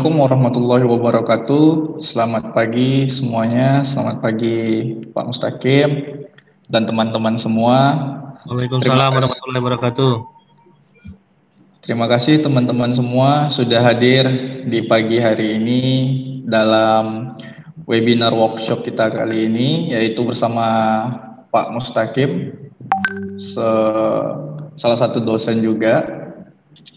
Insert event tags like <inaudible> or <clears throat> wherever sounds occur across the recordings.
Assalamualaikum warahmatullahi wabarakatuh. Selamat pagi semuanya. Selamat pagi Pak Mustaqim dan teman-teman semua. Waalaikumsalam warahmatullahi wabarakatuh. Terima kasih teman-teman semua sudah hadir di pagi hari ini dalam webinar workshop kita kali ini yaitu bersama Pak Mustaqim, salah satu dosen juga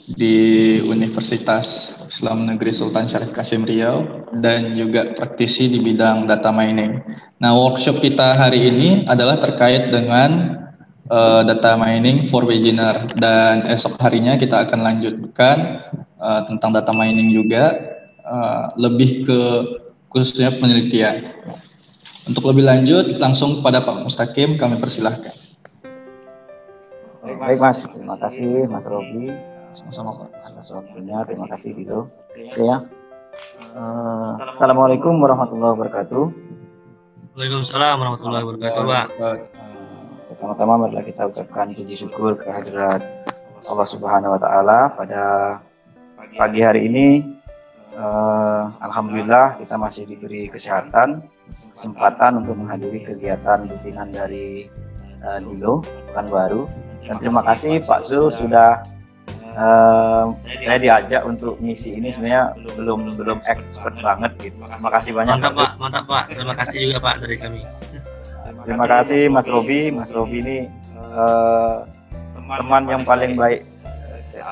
di Universitas Islam Negeri Sultan Syarif Kasim Riau dan juga praktisi di bidang data mining. Nah, workshop kita hari ini adalah terkait dengan uh, data mining for beginner dan esok harinya kita akan lanjutkan uh, tentang data mining juga uh, lebih ke khususnya penelitian. Untuk lebih lanjut langsung kepada Pak Mustaqim kami persilahkan. Baik Mas, terima kasih Mas Robi sama-sama Pak atas waktunya. Terima kasih Dido. Oke ya. Uh, Assalamualaikum warahmatullahi wabarakatuh. Waalaikumsalam warahmatullahi wabarakatuh, Pak. Uh, pertama-tama marilah kita ucapkan puji syukur kehadirat Allah Subhanahu wa taala pada pagi hari ini uh, alhamdulillah kita masih diberi kesehatan, kesempatan untuk menghadiri kegiatan rutinan dari uh, Dilo Pekanbaru. Dan terima kasih Pak Zul sudah Uh, saya diajak untuk misi ini sebenarnya belum belum expert banget gitu. Terima kasih banyak. Mantap Pak, mantap Pak. Terima kasih juga Pak dari kami. Terima kasih Mas Robi. Mas Robi ini uh, teman yang paling baik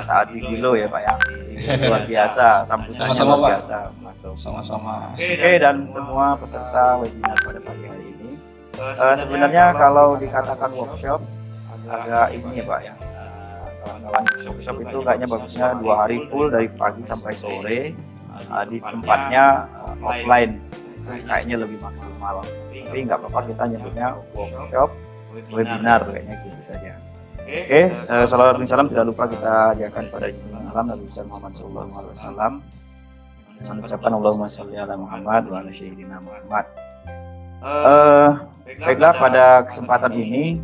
saat di Gilo ya Pak ya. <laughs> Luar biasa, sambutannya Sama-sama, luar Pak. biasa Mas Robi. Sama-sama. Oke dan semua peserta webinar pada pagi hari ini. Uh, sebenarnya kalau dikatakan workshop agak ini ya Pak ya kawan-kawan workshop itu kayaknya bagusnya dua hari full dari pagi sampai sore. Uh, di tempatnya uh, offline. Kayaknya lebih maksimal. Tapi nggak apa-apa kita nyebutnya workshop webinar kayaknya gitu saja. Oke okay, uh, salawat dan salam tidak lupa kita ajarkan pada junjungan alam Nabi Muhammad Sallallahu Alaihi Wasallam. Dengan ucapan Allahumma sholli ala Muhammad wa ala Muhammad. Uh, baiklah pada kesempatan ini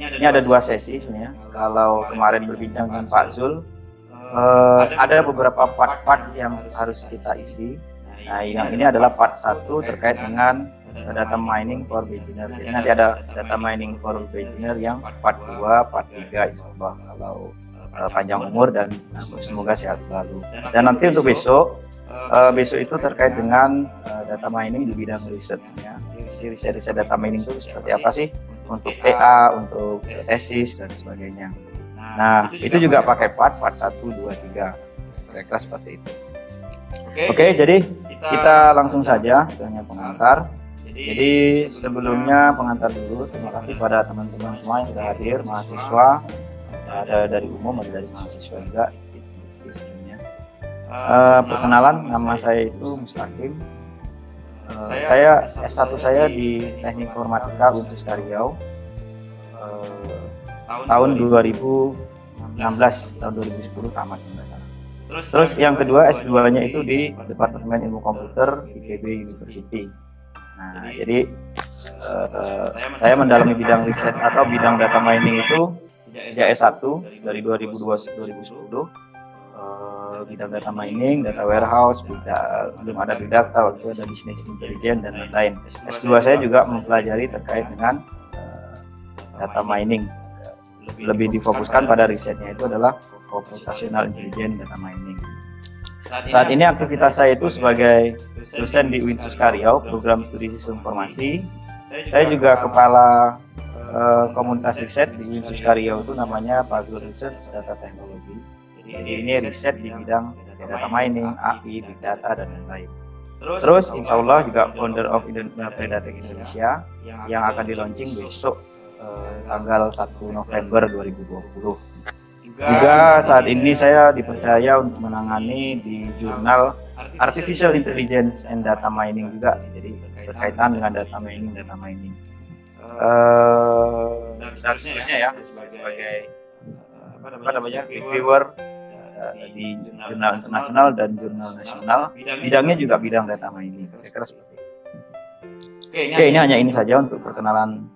ini ada dua sesi sebenarnya. Kalau kemarin berbincang dengan Pak Zul, uh, ada beberapa part-part yang harus kita isi. Nah, yang ini adalah part satu terkait dengan data mining for beginner. Jadi nanti ada data mining for beginner yang part 2, part 3 insya Allah kalau uh, panjang umur dan uh, semoga sehat selalu. Dan nanti untuk besok, uh, besok itu terkait dengan uh, data mining di bidang researchnya. Jadi riset-riset data mining itu seperti apa sih? Untuk TA, untuk tesis dan sebagainya. Nah, itu juga pakai part part 1 2 3. Kira-kira seperti itu. Oke, jadi kita langsung saja hanya pengantar. Jadi sebelumnya pengantar dulu. Terima kasih pada teman-teman semua yang sudah hadir, mahasiswa, ada dari umum, ada dari mahasiswa juga. Sistemnya. Uh, perkenalan, nama saya itu Mustaqim. Uh, saya S1 saya di Teknik Informatika Unsus Riau uh, tahun 2016 tahun 2010 tamat. Terus, Terus yang kedua S2-nya itu di Departemen Ilmu Komputer IPB University. Nah, jadi uh, saya mendalami bidang riset atau bidang data mining itu sejak S1 dari 2002 2010 bidang data mining, data warehouse, bidang, belum ada big data, waktu ada bisnis intelijen dan lain-lain. S2 saya juga mempelajari terkait dengan uh, data mining. Lebih difokuskan pada risetnya itu adalah computational intelligence data mining. Saat ini aktivitas saya itu sebagai dosen di Winsus Riau, program studi sistem informasi. Saya juga kepala uh, komunitas riset di Winsus Riau itu namanya Puzzle Research Data Technology. Jadi ini riset di bidang data mining, AI, big data dan lain-lain. Terus insya Allah juga founder of Predatek Indonesia yang akan di launching besok eh, tanggal 1 November 2020. Juga saat ini saya dipercaya untuk menangani di jurnal Artificial Intelligence and Data Mining juga, jadi berkaitan dengan data mining, data mining. Uh, dan seterusnya ya sebagai apa namanya reviewer di jurnal internasional dan jurnal nasional. Bidangnya juga bidang data mining. Kira-kira seperti itu. Oke, ini hanya ini saja untuk perkenalan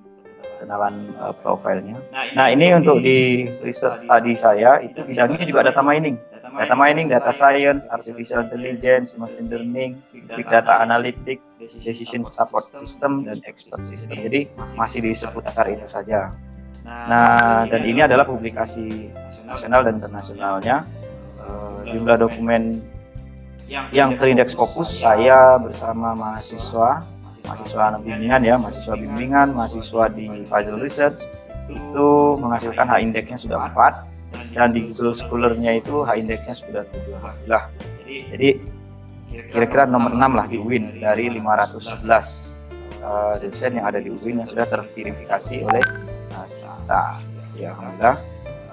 perkenalan uh, profilnya. Nah, ini untuk di research study saya itu bidangnya juga data mining. data mining, data science, artificial intelligence, machine learning, big data analytics, decision support system, dan expert system. Jadi masih di seputar itu saja. Nah, dan ini adalah publikasi nasional dan internasionalnya. Uh, jumlah dokumen yang terindeks fokus saya bersama mahasiswa, mahasiswa bimbingan ya, mahasiswa bimbingan, mahasiswa di Puzzle Research itu menghasilkan H indeksnya sudah 4 dan di Google Scholar-nya itu H indeksnya sudah 7 lah. Jadi kira-kira nomor 6 lah di UIN dari 511 uh, dosen yang ada di UIN yang sudah terverifikasi oleh NASA. Ya, alhamdulillah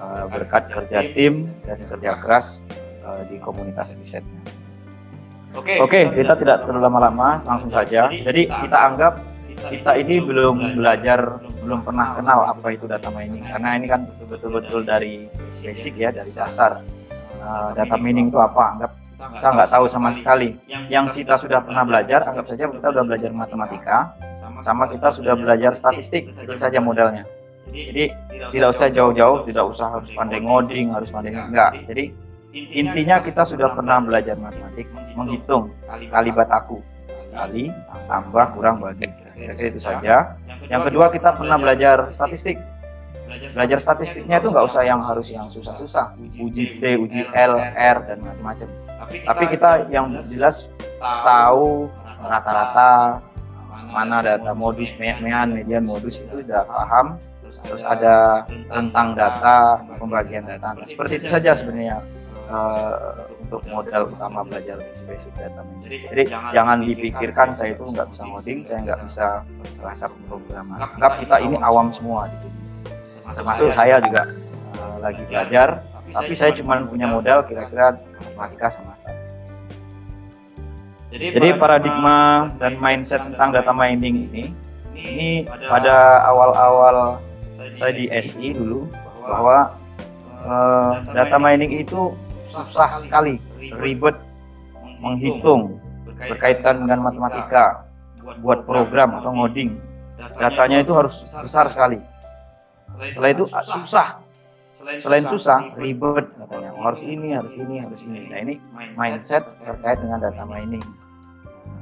uh, berkat kerja tim dan kerja keras uh, di komunitas risetnya. Oke, okay, kita tidak terlalu lama-lama, langsung saja. Jadi kita anggap kita ini belum belajar, belum pernah kenal apa itu data mining, karena ini kan betul-betul dari basic ya, dari dasar. Uh, data mining itu apa? Anggap kita nggak tahu sama sekali. Yang kita sudah pernah belajar, anggap saja kita sudah belajar matematika, sama kita sudah belajar statistik, itu saja modalnya. Jadi tidak usah jauh-jauh, tidak usah harus pandai ngoding, harus pandai enggak. Jadi intinya kita sudah pernah belajar matematik, menghitung kali bataku, kali tambah kurang bagi. Kira-kira itu saja. Yang kedua kita pernah belajar statistik. Belajar statistiknya itu nggak usah yang harus yang susah-susah, uji T, uji L, R dan macam-macam. Tapi kita yang jelas tahu rata-rata mana data modus, mean, median modus itu sudah paham terus ada tentang data, pembagian data. Nah, seperti itu saja sebenarnya uh, untuk modal utama belajar basic data. Jadi, Jadi jangan dipikirkan saya itu nggak bisa ngoding, saya nggak bisa bahasa pemrograman. Anggap kita ini awam semua di sini. Termasuk saya juga uh, lagi belajar, tapi saya cuma punya modal kira-kira matematika sama statistik. Jadi paradigma dan mindset tentang data mining ini ini pada awal-awal saya di SI dulu bahwa uh, data mining itu susah sekali, ribet menghitung berkaitan dengan matematika, buat program atau ngoding. Datanya itu harus besar sekali. Setelah itu susah. Selain susah, ribet katanya. Harus ini, harus ini, harus ini. Nah ini mindset terkait dengan data mining.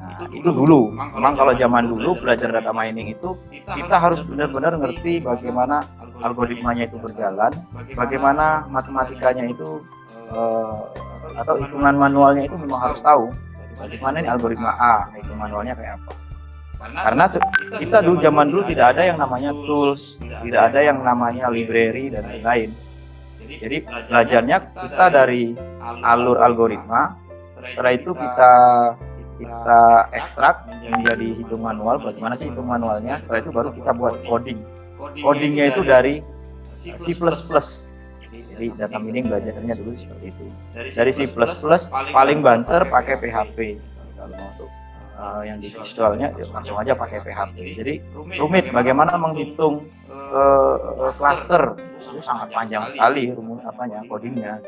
Nah, itu dulu. Memang kalau zaman dulu belajar data mining itu kita harus benar-benar ngerti bagaimana algoritmanya itu berjalan, bagaimana matematikanya itu uh, atau hitungan manualnya itu memang harus tahu bagaimana ini algoritma A, hitung manualnya kayak apa. Karena kita dulu zaman dulu tidak ada yang namanya tools, tidak ada yang namanya library dan lain-lain. Jadi belajarnya kita dari alur algoritma, setelah itu kita kita ekstrak menjadi hitung manual. Bagaimana sih hitung manualnya? Setelah itu baru kita buat coding. codingnya itu dari C++ jadi data mining belajarnya dulu seperti itu. dari C++ paling banter pakai PHP kalau untuk uh, yang di visualnya ya langsung aja pakai PHP jadi rumit. bagaimana menghitung uh, cluster. itu sangat panjang sekali. rumus apanya codingnya.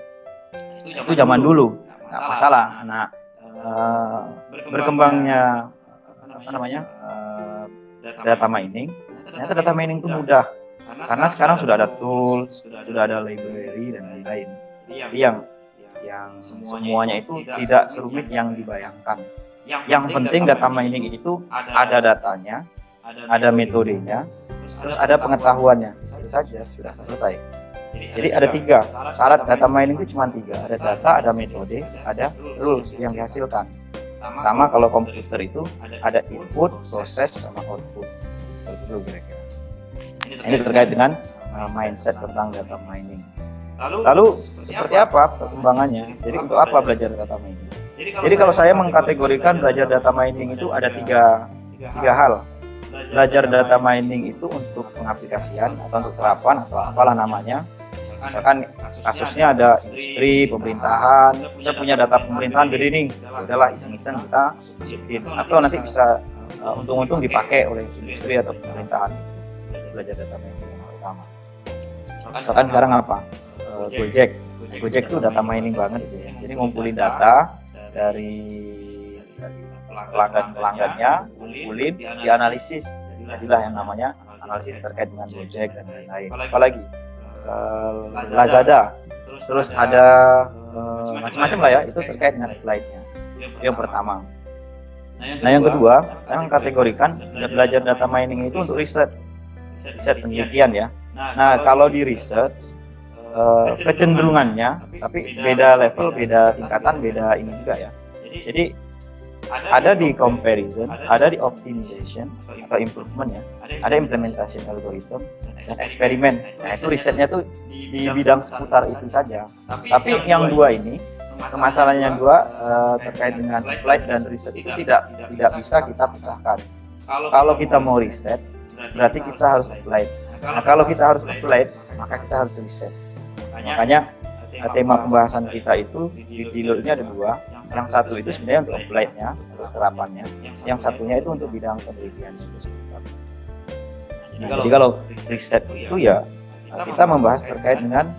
Itu zaman dulu. nggak masalah. nah uh, berkembangnya apa namanya? Uh, data mining. ternyata data mining itu mudah. karena sekarang sudah ada tools sudah ada library dan lain-lain. Jadi yang yang semuanya itu tidak serumit yang dibayangkan. Yang penting data mining itu ada datanya ada metodenya terus ada pengetahuannya. Itu saja sudah selesai jadi ada tiga syarat data mining itu cuma tiga. Ada data, ada metode, ada rules yang dihasilkan. Sama kalau komputer itu ada input, proses, sama output. Itu kira-kira. Ini terkait dengan uh, mindset tentang data mining. Lalu seperti apa perkembangannya? Jadi untuk apa belajar data mining? Jadi kalau saya mengkategorikan belajar data mining itu ada tiga, tiga hal. Belajar data mining itu untuk pengaplikasian atau untuk terapan atau apalah namanya misalkan kasusnya ada industri pemerintahan kita punya data pemerintahan gede nih udahlah iseng-iseng kita masukin. Atau nanti bisa uh, untung-untung dipakai oleh industri atau pemerintahan belajar data mining yang pertama misalkan sekarang apa? Uh, Gojek. Gojek itu data mining banget gitu ya. Jadi ngumpulin data dari pelanggan-pelanggannya kumpulin dianalisis. Jadilah yang namanya analisis terkait dengan Gojek dan lain-lain. Apalagi uh, Lazada. Terus ada uh, macam-macam lah ya itu terkait dengan applied-nya yang pertama. Nah yang kedua saya mengkategorikan belajar data mining itu untuk riset. Riset penelitian. ya. Nah kalau di riset uh, kecenderungannya tapi beda level beda tingkatan beda ini juga ya. Jadi ada di comparison, ada di optimization atau improvement ya, ada implementation algorithm dan eksperimen. Nah itu risetnya tuh di bidang seputar itu saja. Tapi yang dua ini, kemasalannya dua uh, terkait dengan applied dan riset itu tidak tidak bisa kita pisahkan. Kalau kita mau riset, berarti kita harus applied. Nah kalau kita harus applied, maka kita harus riset. Makanya tema pembahasan kita itu di ini ada dua, yang satu itu sebenarnya untuk applied-nya, untuk terapannya. Yang satunya itu untuk bidang penelitian. Nah, jadi kalau riset itu ya kita membahas terkait dengan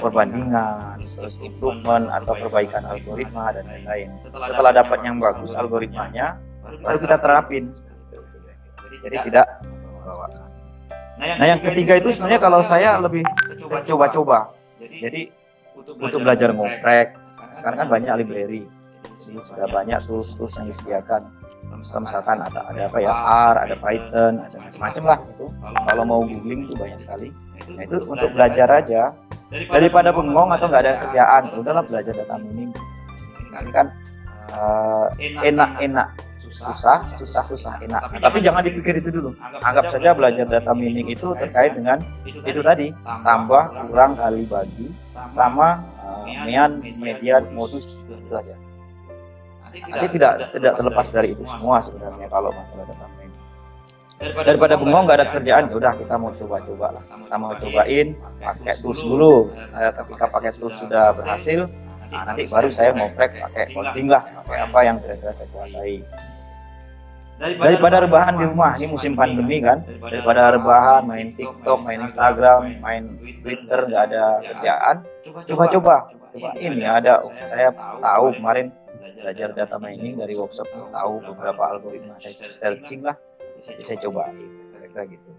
perbandingan, terus improvement atau perbaikan algoritma dan lain-lain. Setelah dapat yang bagus algoritmanya, baru kita terapin. Jadi tidak Nah yang ketiga itu sebenarnya kalau saya lebih coba-coba. Jadi untuk belajar ngoprek, sekarang kan banyak library jadi sudah banyak tools-tools yang disediakan. Misalkan ada ada apa ya? R, ada Python, ada macam-macam lah. itu. Kalau mau googling itu banyak sekali. Nah itu untuk belajar aja. daripada bengong atau nggak ada kerjaan, udahlah belajar data mining. Ini kan uh, enak-enak susah, susah-susah enak. Tapi jangan dipikir itu dulu. Anggap saja belajar data mining itu terkait dengan itu tadi, tambah, kurang, kali bagi, sama uh, mean, median, modus. Itu aja nanti tidak tidak terlepas dari itu semua. sebenarnya kalau masalah data mining daripada bengong nggak ada kerjaan ya udah kita mau coba-coba lah. Kita mau cobain pakai tools dulu nah, ketika pakai tools sudah berhasil. nah, nanti baru saya mau pack pakai coding lah. pakai apa yang kira-kira saya kuasai. Daripada rebahan di rumah ini musim pandemi kan. daripada rebahan main TikTok main Instagram main Twitter nggak ada kerjaan. Coba-coba. Cobain ya ada saya tahu kemarin belajar data mining dari workshop tahu beberapa algoritma. Saya searching lah. Saya coba. Kira-kira gitu.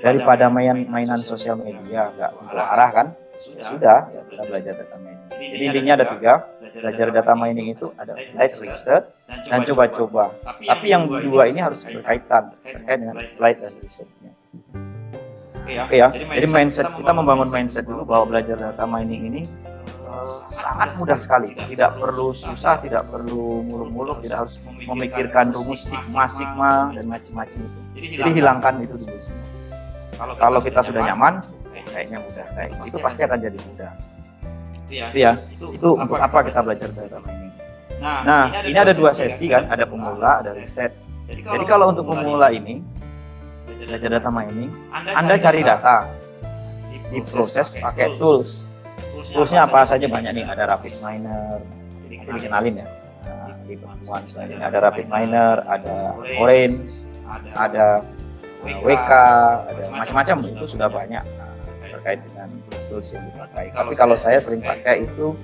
Daripada main mainan sosial media nggak untuk arah kan? Ya sudah ya kita belajar data mining. Jadi intinya ada tiga. Belajar data mining itu ada applied research dan coba-coba. Tapi yang dua ini harus berkaitan terkait dengan applied dan researchnya. Oke ya, jadi mindset kita membangun mindset dulu. bahwa belajar data mining ini sangat mudah sekali. Tidak perlu susah tidak perlu muluk-muluk tidak harus memikirkan rumus sigma sigma dan macam-macam itu. Jadi hilangkan itu dulu semua. Kalau kita sudah nyaman kayaknya mudah. Kayak itu pasti akan jadi mudah. Itu ya. Itu untuk apa kita belajar data mining nah ini ada dua sesi kan? ada pemula ada riset. Jadi kalau untuk pemula ini belajar data. mining anda cari data. diproses pakai tools toolsnya apa saja banyak nih? Ada rapid miner jadi kenalin ya. Nah, di pertemuan selanjutnya ada rapid miner ada orange ada WK ada macam-macam. Itu sudah banyak nah, terkait dengan tools yang dipakai. Tapi kalau saya sering pakai itu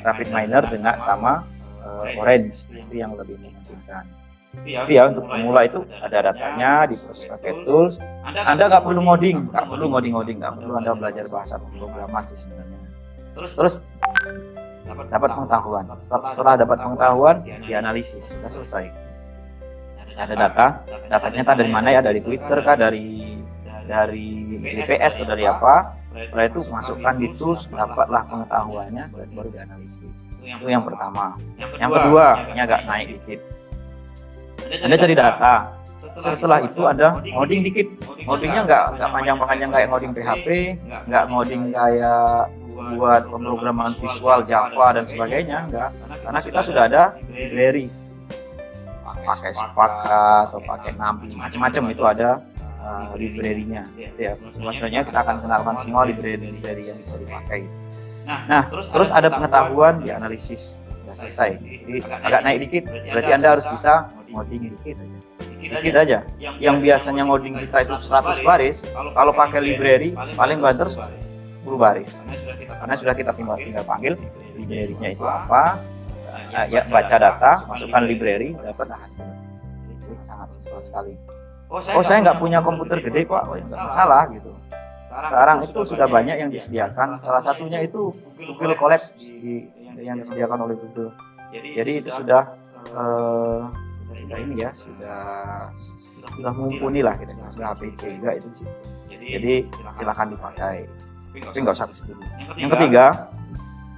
rapid miner dengan sama uh, orange. Itu yang lebih memungkinkan tapi ya untuk pemula itu ada datanya di proses pakai tools. Anda nggak perlu ngoding nggak perlu ngoding-ngoding nggak perlu anda belajar bahasa pemrograman sih sebenarnya terus? Terus? Dapat, dapat pengetahuan. setelah, setelah dapat pengetahuan dianalisis. sudah selesai. Ada data? datanya tak dari mana ya? Dari Twitter kah? Dari dari BPS atau dari apa? setelah itu masukkan di tools dapatlah pengetahuannya setelah itu baru dianalisis. Itu yang pertama. yang kedua ini agak naik dikit. Anda cari data. Setelah itu ada ngoding. dikit. Ngodingnya nggak nggak panjang-panjang kayak ngoding PHP nggak ngoding kayak buat pemrograman visual Java dan sebagainya enggak. Karena kita sudah ada library pakai Spark atau pakai Nabi macam-macam itu ada uh, library-nya. Ya maksudnya kita akan kenalkan semua library-library yang bisa dipakai. Nah terus ada pengetahuan di analisis. Sudah selesai. Jadi agak naik dikit. berarti anda harus bisa ngoding dikit. Dikit aja. yang biasanya ngoding kita itu 100 baris kalau pakai library paling banter 10 baris. Karena sudah kita tinggal tinggal panggil library-nya itu apa uh, ya baca data masukkan library. dapat hasil. Ini sangat simpel sekali. Oh saya nggak punya komputer gede pak oh, nggak masalah gitu. Sekarang itu sudah banyak yang disediakan. Salah satunya itu Google Colab di yang disediakan oleh Google. Jadi itu sudah uh, sudah ini ya sudah sudah mumpuni lah kita sudah HPC juga itu sih. Jadi silahkan dipakai. Tapi nggak usah ke Yang ketiga,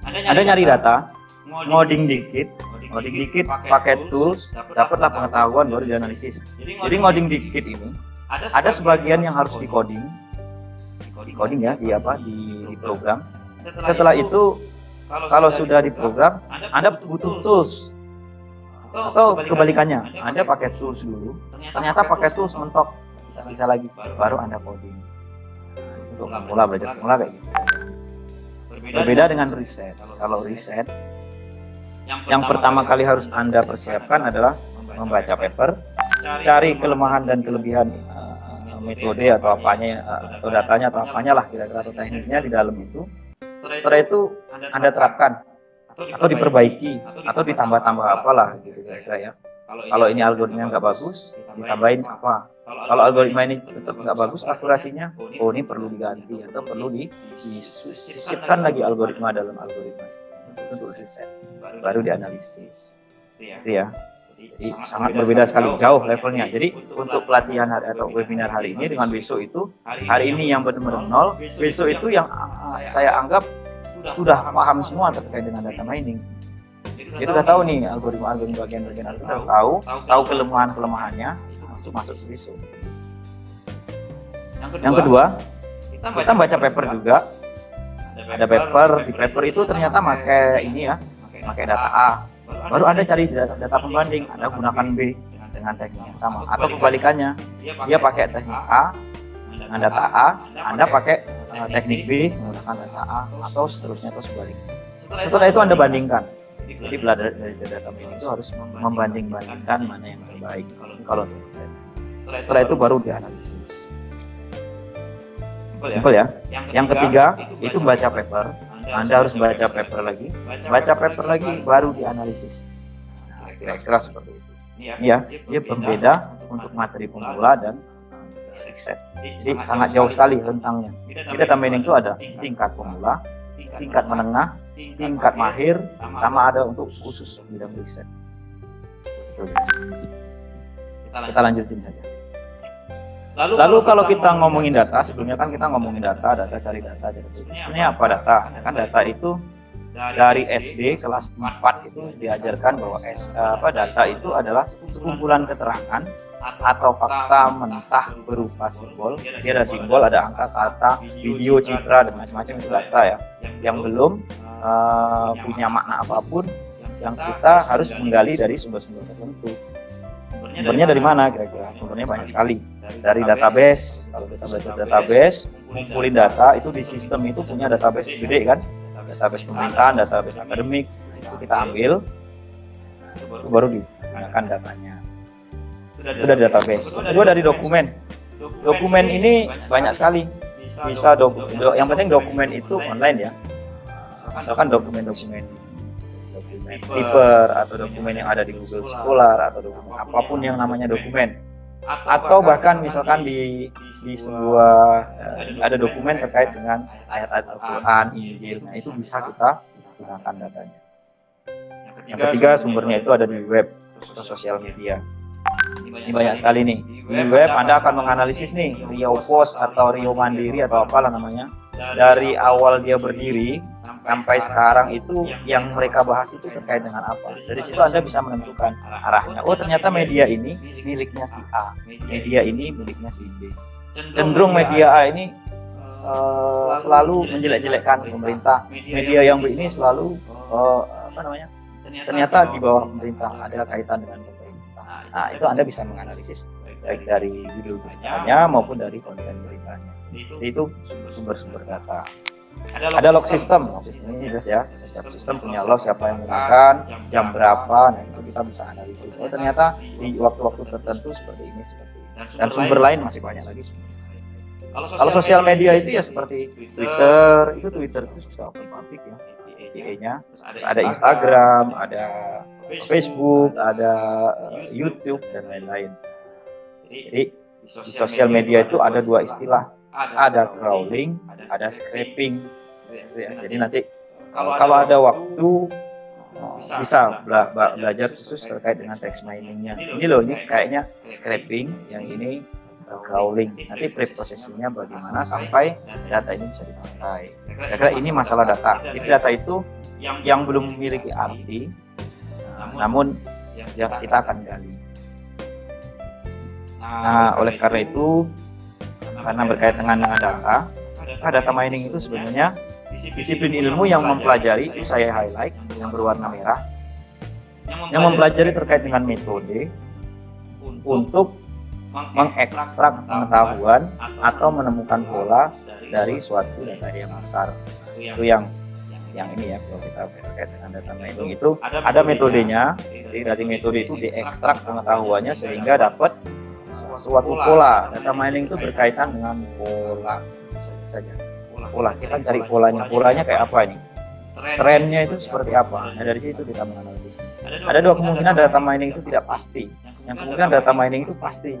ada nyari data, ngoding dikit, ngoding dikit pakai tools, dapatlah pengetahuan baru dianalisis. Jadi ngoding dikit ini ada sebagian yang harus di coding, di coding ya? Di apa di, di program. Setelah itu kalau sudah di program, Anda butuh tools. atau kebalikannya, Anda pakai tools dulu, ternyata pakai tools mentok. bisa lagi baru Anda coding. Untuk mulai belajar mulai kayak gitu. Berbeda dengan riset. Kalau riset yang pertama kali harus Anda persiapkan adalah membaca paper, cari kelemahan dan kelebihan uh, metode atau apanya uh, atau datanya atau apanya lah kira-kira atau tekniknya di dalam itu. Setelah itu Anda terapkan atau diperbaiki atau ditambah-tambah apalah gitu kira-kira ya. Kalau ini algoritma nggak bagus, ditambahin apa? Kalau algoritma ini tetap nggak bagus akurasinya, oh ini perlu diganti atau perlu disisipkan lagi algoritma. dalam algoritma untuk riset baru dianalisis. itu ya. Jadi sangat berbeda sekali jauh levelnya. Jadi untuk pelatihan hari atau webinar hari ini dengan besok itu hari ini yang benar-benar nol besok itu yang saya anggap sudah paham semua terkait dengan data mining jadi udah tahu nih algoritma algoritma bagian-bagian udah tahu. tahu. Kelemahan kelemahannya itu masuk ke besok yang kedua kita baca paper juga. Ada paper di paper itu ternyata pakai ini ya pakai data. A. Baru anda cari data, data pembanding anda gunakan B dengan teknik yang sama. atau kebalikannya. dia pakai teknik A. Dengan data A anda pakai teknik B menggunakan data A atau seterusnya atau sebaliknya. Setelah itu anda bandingkan jadi belajar dari data ini itu harus membanding-bandingkan mana yang terbaik kalau untuk setelah itu baru dianalisis Simpel ya. Yang ketiga itu baca paper. Anda harus baca paper lagi. Baca paper lagi baru dianalisis. Nah, kira-kira seperti itu. Ya, dia berbeda untuk materi pemula dan riset. Jadi sangat jauh sekali rentangnya. Di data mining itu ada tingkat pemula, tingkat menengah, tingkat mahir, sama ada untuk khusus bidang riset. Kita lanjutin saja. Lalu, Lalu kalau kita ngomongin data, sebelumnya kan kita ngomongin data, data cari data. Ini apa data? Kan data itu dari SD kelas 4 itu diajarkan bahwa S, apa data itu adalah sekumpulan keterangan atau fakta mentah berupa simbol. Jadi ada simbol, ada angka, kata, video, citra dan macam-macam itu data ya. Yang belum uh, punya makna apa pun yang kita harus menggali dari sumber-sumber tertentu. Sumbernya dari mana kira-kira? Sumbernya banyak sekali. Dari database, kalau kita belajar database, ngumpulin data itu di sistem itu punya database gede kan? Database pemerintahan, database akademik, itu kita ambil, itu baru digunakan datanya. Itu dari database. Kedua dari dokumen. Dokumen ini banyak sekali. Bisa dok, do, yang penting dokumen itu online ya. Misalkan dokumen-dokumen paper atau dokumen yang ada di Google Scholar atau dokumen apa pun yang namanya dokumen. atau bahkan misalkan di di sebuah uh, ada dokumen terkait dengan ayat-ayat Al-Quran, Injil, nah itu bisa kita gunakan datanya. Yang ketiga sumbernya itu ada di web atau sosial media. Ini banyak sekali. nih. Di web Anda akan menganalisis nih Rio Post atau Rio Mandiri atau apalah namanya. Dari awal dia berdiri sampai sekarang itu yang mereka bahas itu terkait dengan apa. Dari situ Anda bisa menentukan arahnya. Oh ternyata media ini miliknya si A, media ini miliknya si B. Cenderung media A ini uh, selalu menjelek-jelekkan pemerintah. Media yang B ini selalu uh, apa namanya? Ternyata di bawah pemerintah ada kaitan dengan pemerintah. Nah itu Anda bisa menganalisis baik dari judul beritanya maupun dari konten beritanya. Itu sumber-sumber data. Ada log system, log system ini jelas ya. Setiap sistem punya log siapa yang menggunakan, jam berapa, nah itu kita bisa analisis. Oh ternyata di waktu-waktu tertentu seperti ini, seperti ini. Dan sumber lain masih banyak lagi sebenarnya. Kalau sosial media itu ya seperti Twitter, itu Twitter itu sudah open public ya, nya Terus ada Instagram, ada Facebook, ada YouTube dan lain-lain. Jadi di sosial media itu ada dua istilah, ada crawling, ada scraping. Ya. Jadi nanti kalau ada waktu bisa bela belajar khusus terkait dengan text miningnya. Ini loh, ini kayaknya scraping, yang ini crawling. Nanti preprocessingnya bagaimana sampai data ini bisa dipakai. Kira-kira ini masalah data. Jadi data itu yang belum memiliki arti, namun yang kita akan gali. Nah, oleh karena itu, karena berkaitan dengan data, data mining itu sebenarnya disiplin ilmu yang mempelajari itu saya highlight yang berwarna merah yang mempelajari terkait dengan metode untuk mengekstrak pengetahuan atau menemukan pola dari suatu data yang besar. Itu yang yang ini ya kalau kita terkait dengan data mining itu ada metodenya. Jadi dari metode itu diekstrak pengetahuannya sehingga dapat suatu pola. Data mining itu berkaitan dengan pola saja. Pola kita cari polanya polanya kayak apa? ini? Trennya itu seperti apa? nah dari situ kita menganalisis. Ada dua kemungkinan data mining itu tidak pasti. yang kemungkinan data mining itu pasti.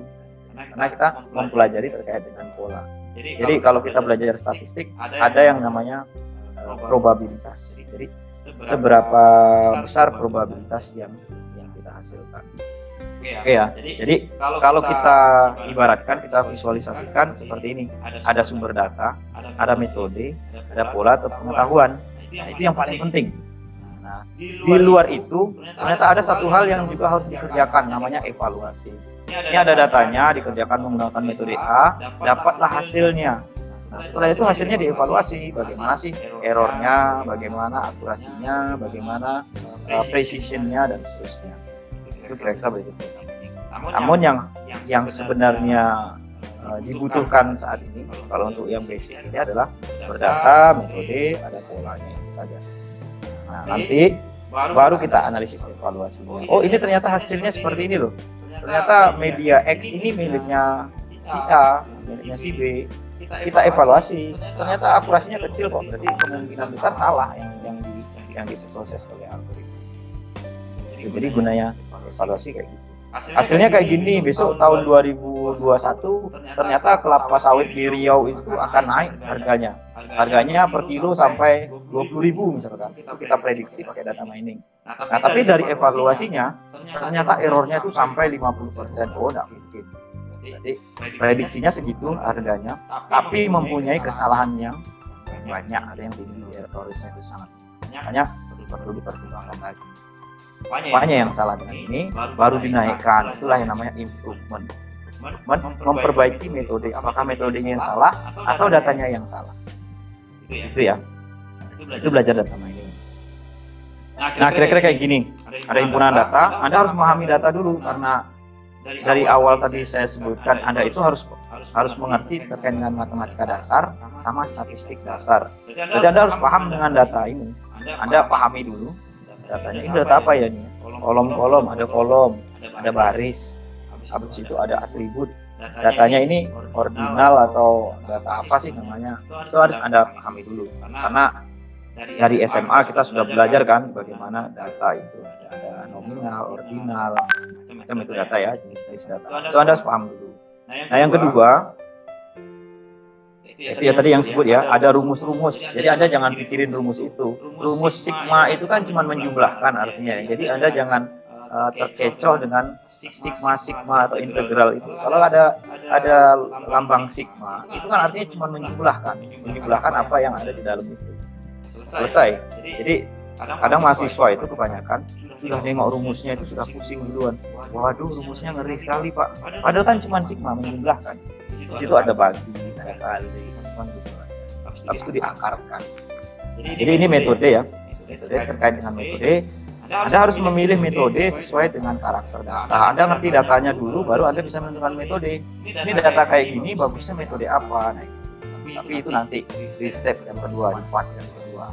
Karena kita mempelajari terkait dengan pola. Jadi kalau kita belajar statistik ada yang namanya uh, probabilitas. jadi seberapa besar probabilitas yang yang kita hasilkan Oke ya. Jadi, kalau kita ibaratkan, kita visualisasikan seperti ini. Ada sumber data, ada metode, ada pola atau pengetahuan. Nah, itu yang paling penting. Nah, di luar itu ternyata ada satu hal yang juga harus dikerjakan, namanya evaluasi. Ini ada datanya, dikerjakan menggunakan metode A, dapatlah hasilnya. Nah, setelah itu hasilnya dievaluasi, bagaimana sih errornya, bagaimana akurasinya, bagaimana uh, precisionnya dan seterusnya. Itu kira-kira begitu. Namun yang yang sebenarnya uh, dibutuhkan saat ini kalau untuk yang basic ini adalah berdata, metode, ada polanya itu saja. Nah, nanti baru kita analisis evaluasinya. Oh, ini ternyata hasilnya seperti ini loh. Ternyata media X ini miliknya si A, miliknya si B. Kita evaluasi. Ternyata akurasinya kecil kok. Berarti kemungkinan besar salah yang yang di, yang diproses oleh algoritma. Jadi gunanya evaluasi kayak gitu. Hasilnya kayak gini besok tahun 2021 ternyata kelapa sawit di Riau itu akan naik harganya. Harganya per kilo sampai 20.000 misalkan. itu kita prediksi pakai data mining. Nah tapi dari evaluasinya ternyata errornya itu sampai 50% oh tidak mungkin. Jadi prediksinya segitu harganya tapi mempunyai kesalahan yang banyak. ada yang tinggi errornya itu sangat banyak. Perlu dipertimbangkan lagi Apanya yang salah dengan ini? baru dinaikkan. Itulah yang namanya improvement. Mem memperbaiki metode. apakah metodenya yang salah atau datanya yang salah? Itu ya. Itu belajar data mining. nah kira-kira kayak gini. ada himpunan data. anda harus memahami data dulu karena dari awal tadi saya sebutkan anda itu harus harus mengerti terkait dengan matematika dasar sama statistik dasar. jadi anda harus paham dengan data ini. anda pahami dulu datanya ini data apa ya nih kolom-kolom. Ada kolom ada baris. Habis itu ada atribut. Datanya ini ordinal atau data apa sih namanya? Itu harus anda pahami dulu. karena dari SMA kita sudah belajar kan bagaimana data itu. ada nominal, ordinal, macam itu data ya. jenis-jenis data. Itu anda harus paham dulu. Nah yang kedua itu ya tadi yang sebut ya ada rumus-rumus. Jadi anda jangan pikirin rumus itu. Rumus sigma itu kan cuma menjumlahkan artinya. Jadi anda jangan uh, terkecoh dengan sigma sigma atau integral itu. Kalau ada ada lambang sigma itu kan artinya cuma menjumlahkan. Menjumlahkan apa yang ada di dalam itu. Selesai. Jadi kadang mahasiswa itu kebanyakan sudah nengok rumusnya itu sudah pusing duluan. Waduh rumusnya ngeri sekali pak. Padahal kan cuma sigma menjumlahkan. Di situ ada bagi ada kali gitu habis itu diakarkan jadi ini metode ya metode terkait dengan metode anda harus memilih metode sesuai dengan karakter data. Anda ngerti datanya dulu, baru Anda bisa menentukan metode. Ini data kayak gini, bagusnya metode apa? Nah, tapi itu nanti di step yang kedua, di part yang kedua.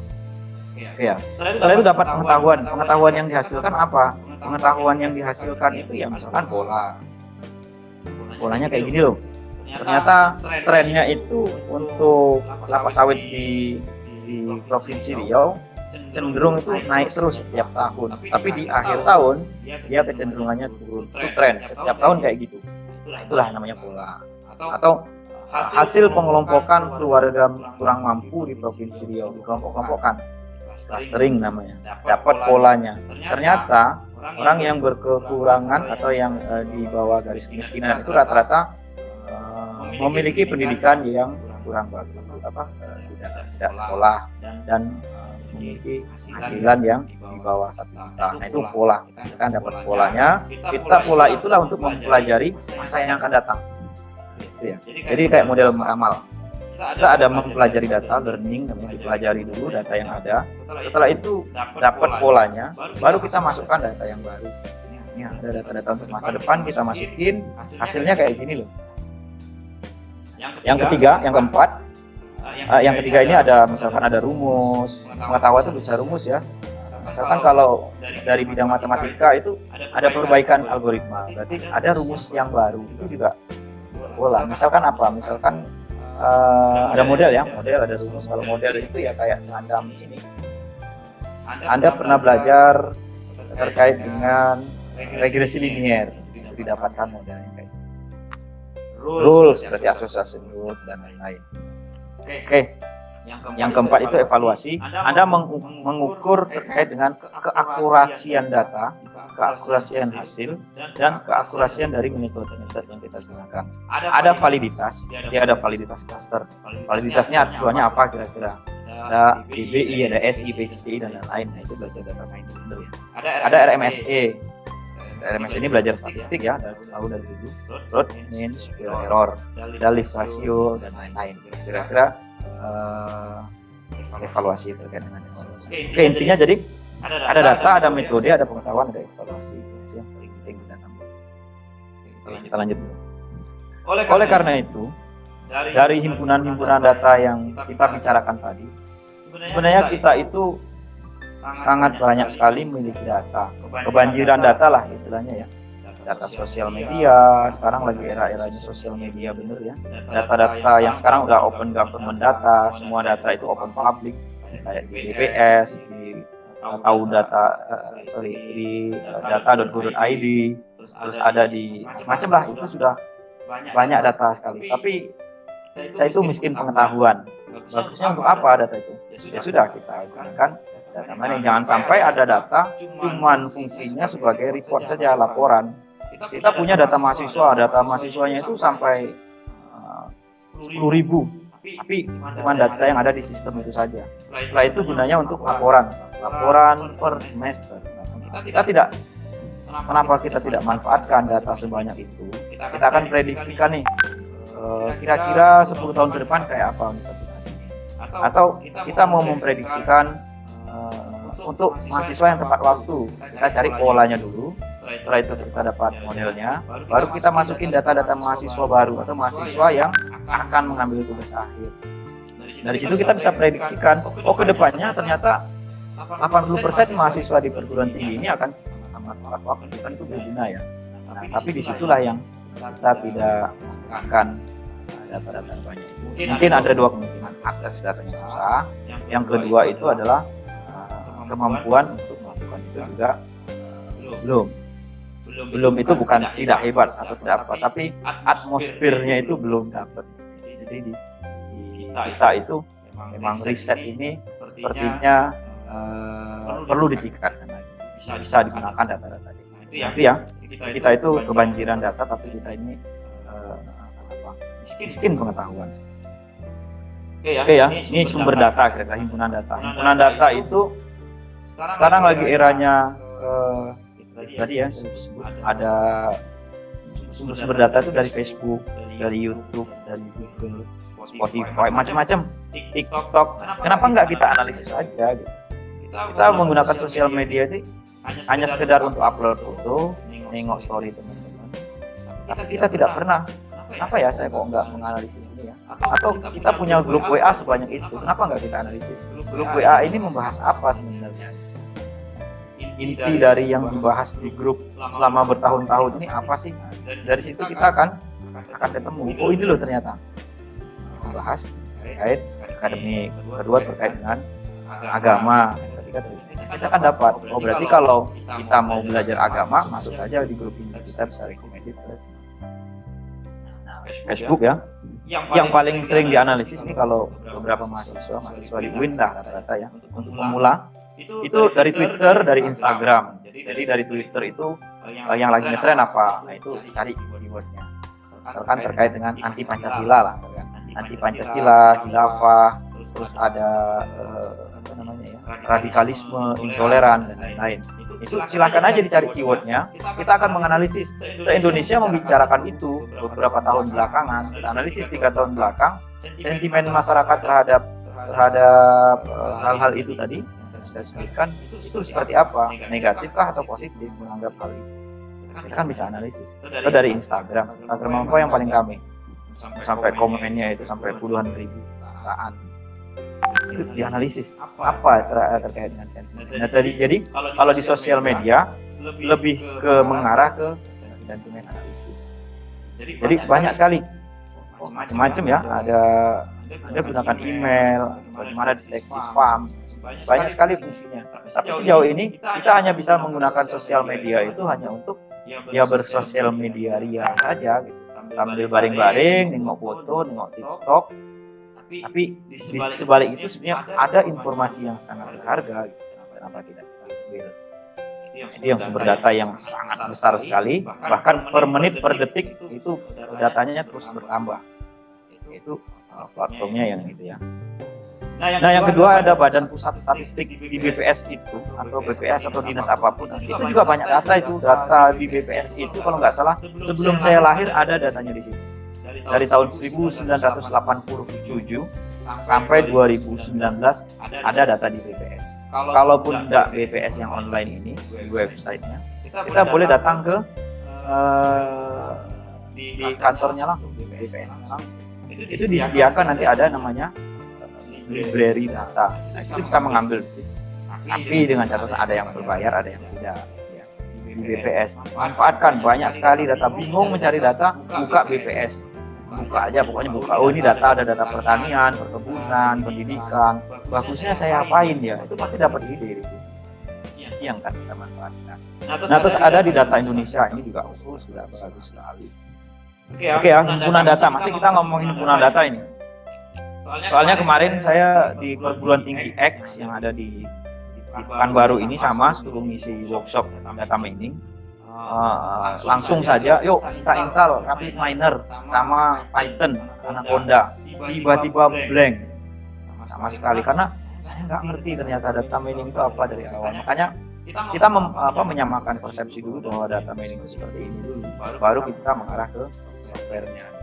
Ya. Setelah itu dapat pengetahuan. Pengetahuan yang dihasilkan apa? Pengetahuan yang dihasilkan itu ya misalkan bola. Polanya kayak gini loh ternyata trennya itu untuk kelapa sawit di di provinsi Riau. Cenderung itu naik terus setiap tahun. Tapi di akhir tahun dia kecenderungannya turun itu tren. setiap tahun kayak gitu. itulah namanya pola atau hasil pengelompokan keluarga kurang mampu di provinsi Riau. Dikelompok-kelompokkan clustering namanya. dapat polanya. ternyata orang yang berkekurangan atau yang uh, di bawah garis kemiskinan itu rata-rata uh, memiliki pendidikan yang kurang bagus apa uh, tidak tidak sekolah dan uh, memiliki hasilan yang di bawah satu juta. Nah itu pola, kita kan dapat polanya. Kita pola itulah untuk mempelajari masa yang akan datang. Gitu ya. Jadi kayak model meramal. Kita ada mempelajari data, learning, namanya dipelajari dulu data yang ada. Setelah itu dapat polanya, baru kita masukkan data yang baru. Ini ada data-data untuk masa depan kita masukin, hasilnya kayak gini loh. Yang ketiga, yang keempat, uh, yang ketiga ini ada misalkan ada rumus. Pengetahuan itu bisa rumus ya. Misalkan kalau dari bidang matematika itu ada perbaikan algoritma. berarti ada rumus yang baru itu juga. Pola misalkan apa? Misalkan uh, ada model ya. model. Ada rumus. Kalau model itu ya kayak semacam ini. Anda pernah belajar terkait dengan regresi linier. Didapatkan modelnya rules berarti asosiasi rules dan lain-lain Oke. Okay. Yang keempat itu evaluasi. Anda mengukur terkait dengan keakurasian data, keakurasian hasil, dan keakurasian dari metode-metode yang kita gunakan. Ada validitas, dia ada validitas cluster. Validitasnya acuannya apa kira-kira? Ada DBI, ada SI, PCI, dan lain-lain. Itu belajar data mining ya. Ada RMSE, RMS ini belajar statistik ya. Tahu dari itu root mean error dalif rasio dan lain-lain. Kira-kira uh, evaluasi terkait dengan evaluasi. Oke intinya jadi ada data ada metode ada pengetahuan ada evaluasi. Itu yang paling penting kita tambah. Kita lanjut dulu. Oleh karena itu dari himpunan-himpunan data yang kita bicarakan tadi sebenarnya kita itu sangat banyak sekali. memiliki data. Kebanjiran data. lah istilahnya ya. Data sosial media. sekarang lagi era-eranya sosial media bener ya. Data-data yang sekarang udah open government data. semua data itu open public. Kayak di BPS di tahu data uh, sorry di data.go.id terus ada di macam lah itu sudah banyak data. sekali. Tapi kita itu miskin pengetahuan. Bagusnya untuk apa? data itu? Ya sudah kita gunakan data mining. Jangan sampai ada data cuman fungsinya sebagai report saja laporan. Kita punya data mahasiswa, data mahasiswanya itu sampai uh, sepuluh ribu, tapi cuma data yang ada di sistem itu saja. Setelah itu gunanya untuk laporan, laporan per semester. Kita tidak kenapa kita tidak manfaatkan data sebanyak itu? Kita akan prediksikan nih uh, kira-kira 10 tahun ke depan kayak apa universitas ini. Atau kita mau memprediksikan untuk mahasiswa yang tepat waktu kita cari polanya dulu. Setelah itu kita dapat modelnya. Baru kita masukin data-data mahasiswa baru atau mahasiswa yang akan mengambil tugas akhir. Dari situ kita bisa prediksikan oh ke depannya ternyata 80% mahasiswa di perguruan tinggi ini akan amat tepat waktu kan itu berguna ya. Nah, tapi di situlah yang kita tidak akan data-data banyak. Mungkin ada dua kemungkinan akses datanya susah. Yang kedua itu adalah kemampuan untuk melakukan itu juga belum. belum. Itu bukan tidak hebat atau tidak apa tapi atmosfernya itu belum dapat. Jadi di, kita itu memang riset ini sepertinya uh, perlu ditingkatkan lagi. bisa digunakan. data-data itu ya kita itu kebanjiran data tapi kita ini uh, miskin. pengetahuan. Oke ya, Oke ya, ini sumber data. kira-kira himpunan data. Himpunan data itu sekarang lagi eranya uh, tadi ya sebut ada sumber-sumber data itu dari Facebook, dari YouTube, dari Google, Spotify, macam-macam, TikTok. Kenapa nggak kita analisis saja? Gitu? Kita menggunakan sosial media itu hanya sekedar untuk upload foto, nengok story teman-teman. Tapi kita tidak pernah kenapa ya saya kok nggak menganalisis ini ya? Atau kita punya grup WA sebanyak itu, kenapa nggak kita analisis? Grup WA ini membahas apa sebenarnya? Inti dari yang dibahas di grup selama bertahun-tahun ini apa sih? Dari situ kita akan akan ketemu. Oh ini loh ternyata bahas terkait akademik. Kedua terkait dengan agama. Ketiga kita akan dapat. Oh berarti kalau kita mau belajar agama masuk saja di grup ini kita bisa recommended Facebook ya. yang paling sering dianalisis nih kalau beberapa mahasiswa mahasiswa di UIN dah rata-rata ya untuk pemula itu dari Twitter dari Instagram. Jadi dari Twitter itu uh, yang lagi ngetren apa? nah itu cari keywordnya. misalkan terkait dengan anti Pancasila lah anti Pancasila khilafah terus ada uh, apa namanya ya radikalisme intoleran dan lain-lain. Itu silahkan aja dicari keywordnya. kita akan menganalisis se Indonesia membicarakan itu beberapa tahun belakangan. kita analisis tiga tahun belakang sentimen masyarakat terhadap terhadap eh, hal-hal itu tadi saya sebutkan itu seperti apa? Negatifkah atau positif menganggap hal itu? Kita kan bisa analisis. Itu dari Instagram. Instagram apa yang paling kami sampai komennya itu sampai puluhan ribu. Jutaan itu dianalisis. Apa ter terkait dengan sentimen. Nah tadi jadi kalau di sosial media lebih ke mengarah ke sentimen analisis. Jadi banyak sekali. Macam-macam ya. Ada ada gunakan email bagaimana deteksi spam banyak sekali fungsinya. Tapi sejauh ini kita hanya bisa menggunakan sosial media itu hanya untuk ya bersosial media. ria saja gitu. Sambil baring-baring nengok foto nengok tiktok. Tapi di sebalik, itu sebenarnya ada informasi yang sangat berharga. gitu. kenapa tidak kita itu yang sumber data yang sangat besar sekali. Bahkan per menit per detik itu datanya terus bertambah. itu uh, platformnya yang itu ya Nah yang, nah, yang kedua ada Badan Pusat Statistik di BPS itu atau BPS atau dinas apa pun itu juga banyak data itu data di BPS itu kalau nggak salah sebelum saya lahir ada datanya di situ dari tahun 1987 sampai 2019 ada data di BPS. Kalaupun tidak BPS yang online ini websitenya, kita boleh datang ke uh, di kantornya langsung di BPS langsung. Itu disediakan nanti ada namanya library data. Nah, itu bisa mengambil sih. Tapi dengan catatan ada yang berbayar, ada yang tidak. Ya. Di BPS manfaatkan banyak sekali data. Bingung mencari data, buka BPS buka aja pokoknya buka. Oh ini data ada data pertanian perkebunan pendidikan. Bagusnya saya apain ya? Itu pasti dapat ide itu yang kan kita manfaatkan. Nah terus ada di data Indonesia. Ini juga oh, sudah bagus sekali. Oke ya, oke ya. himpunan data. Masih kita ngomongin himpunan data ini soalnya kemarin saya di perguruan tinggi X yang ada di Pekanbaru ini sama suruh ngisi workshop data mining. Uh, langsung saja yuk kita install Rapid Miner sama Python Anaconda tiba-tiba blank. Sama sekali karena saya nggak ngerti ternyata data mining itu apa dari awal. Makanya kita mem, apa, menyamakan persepsi dulu bahwa data mining itu seperti ini dulu. Baru kita mengarah ke softwarenya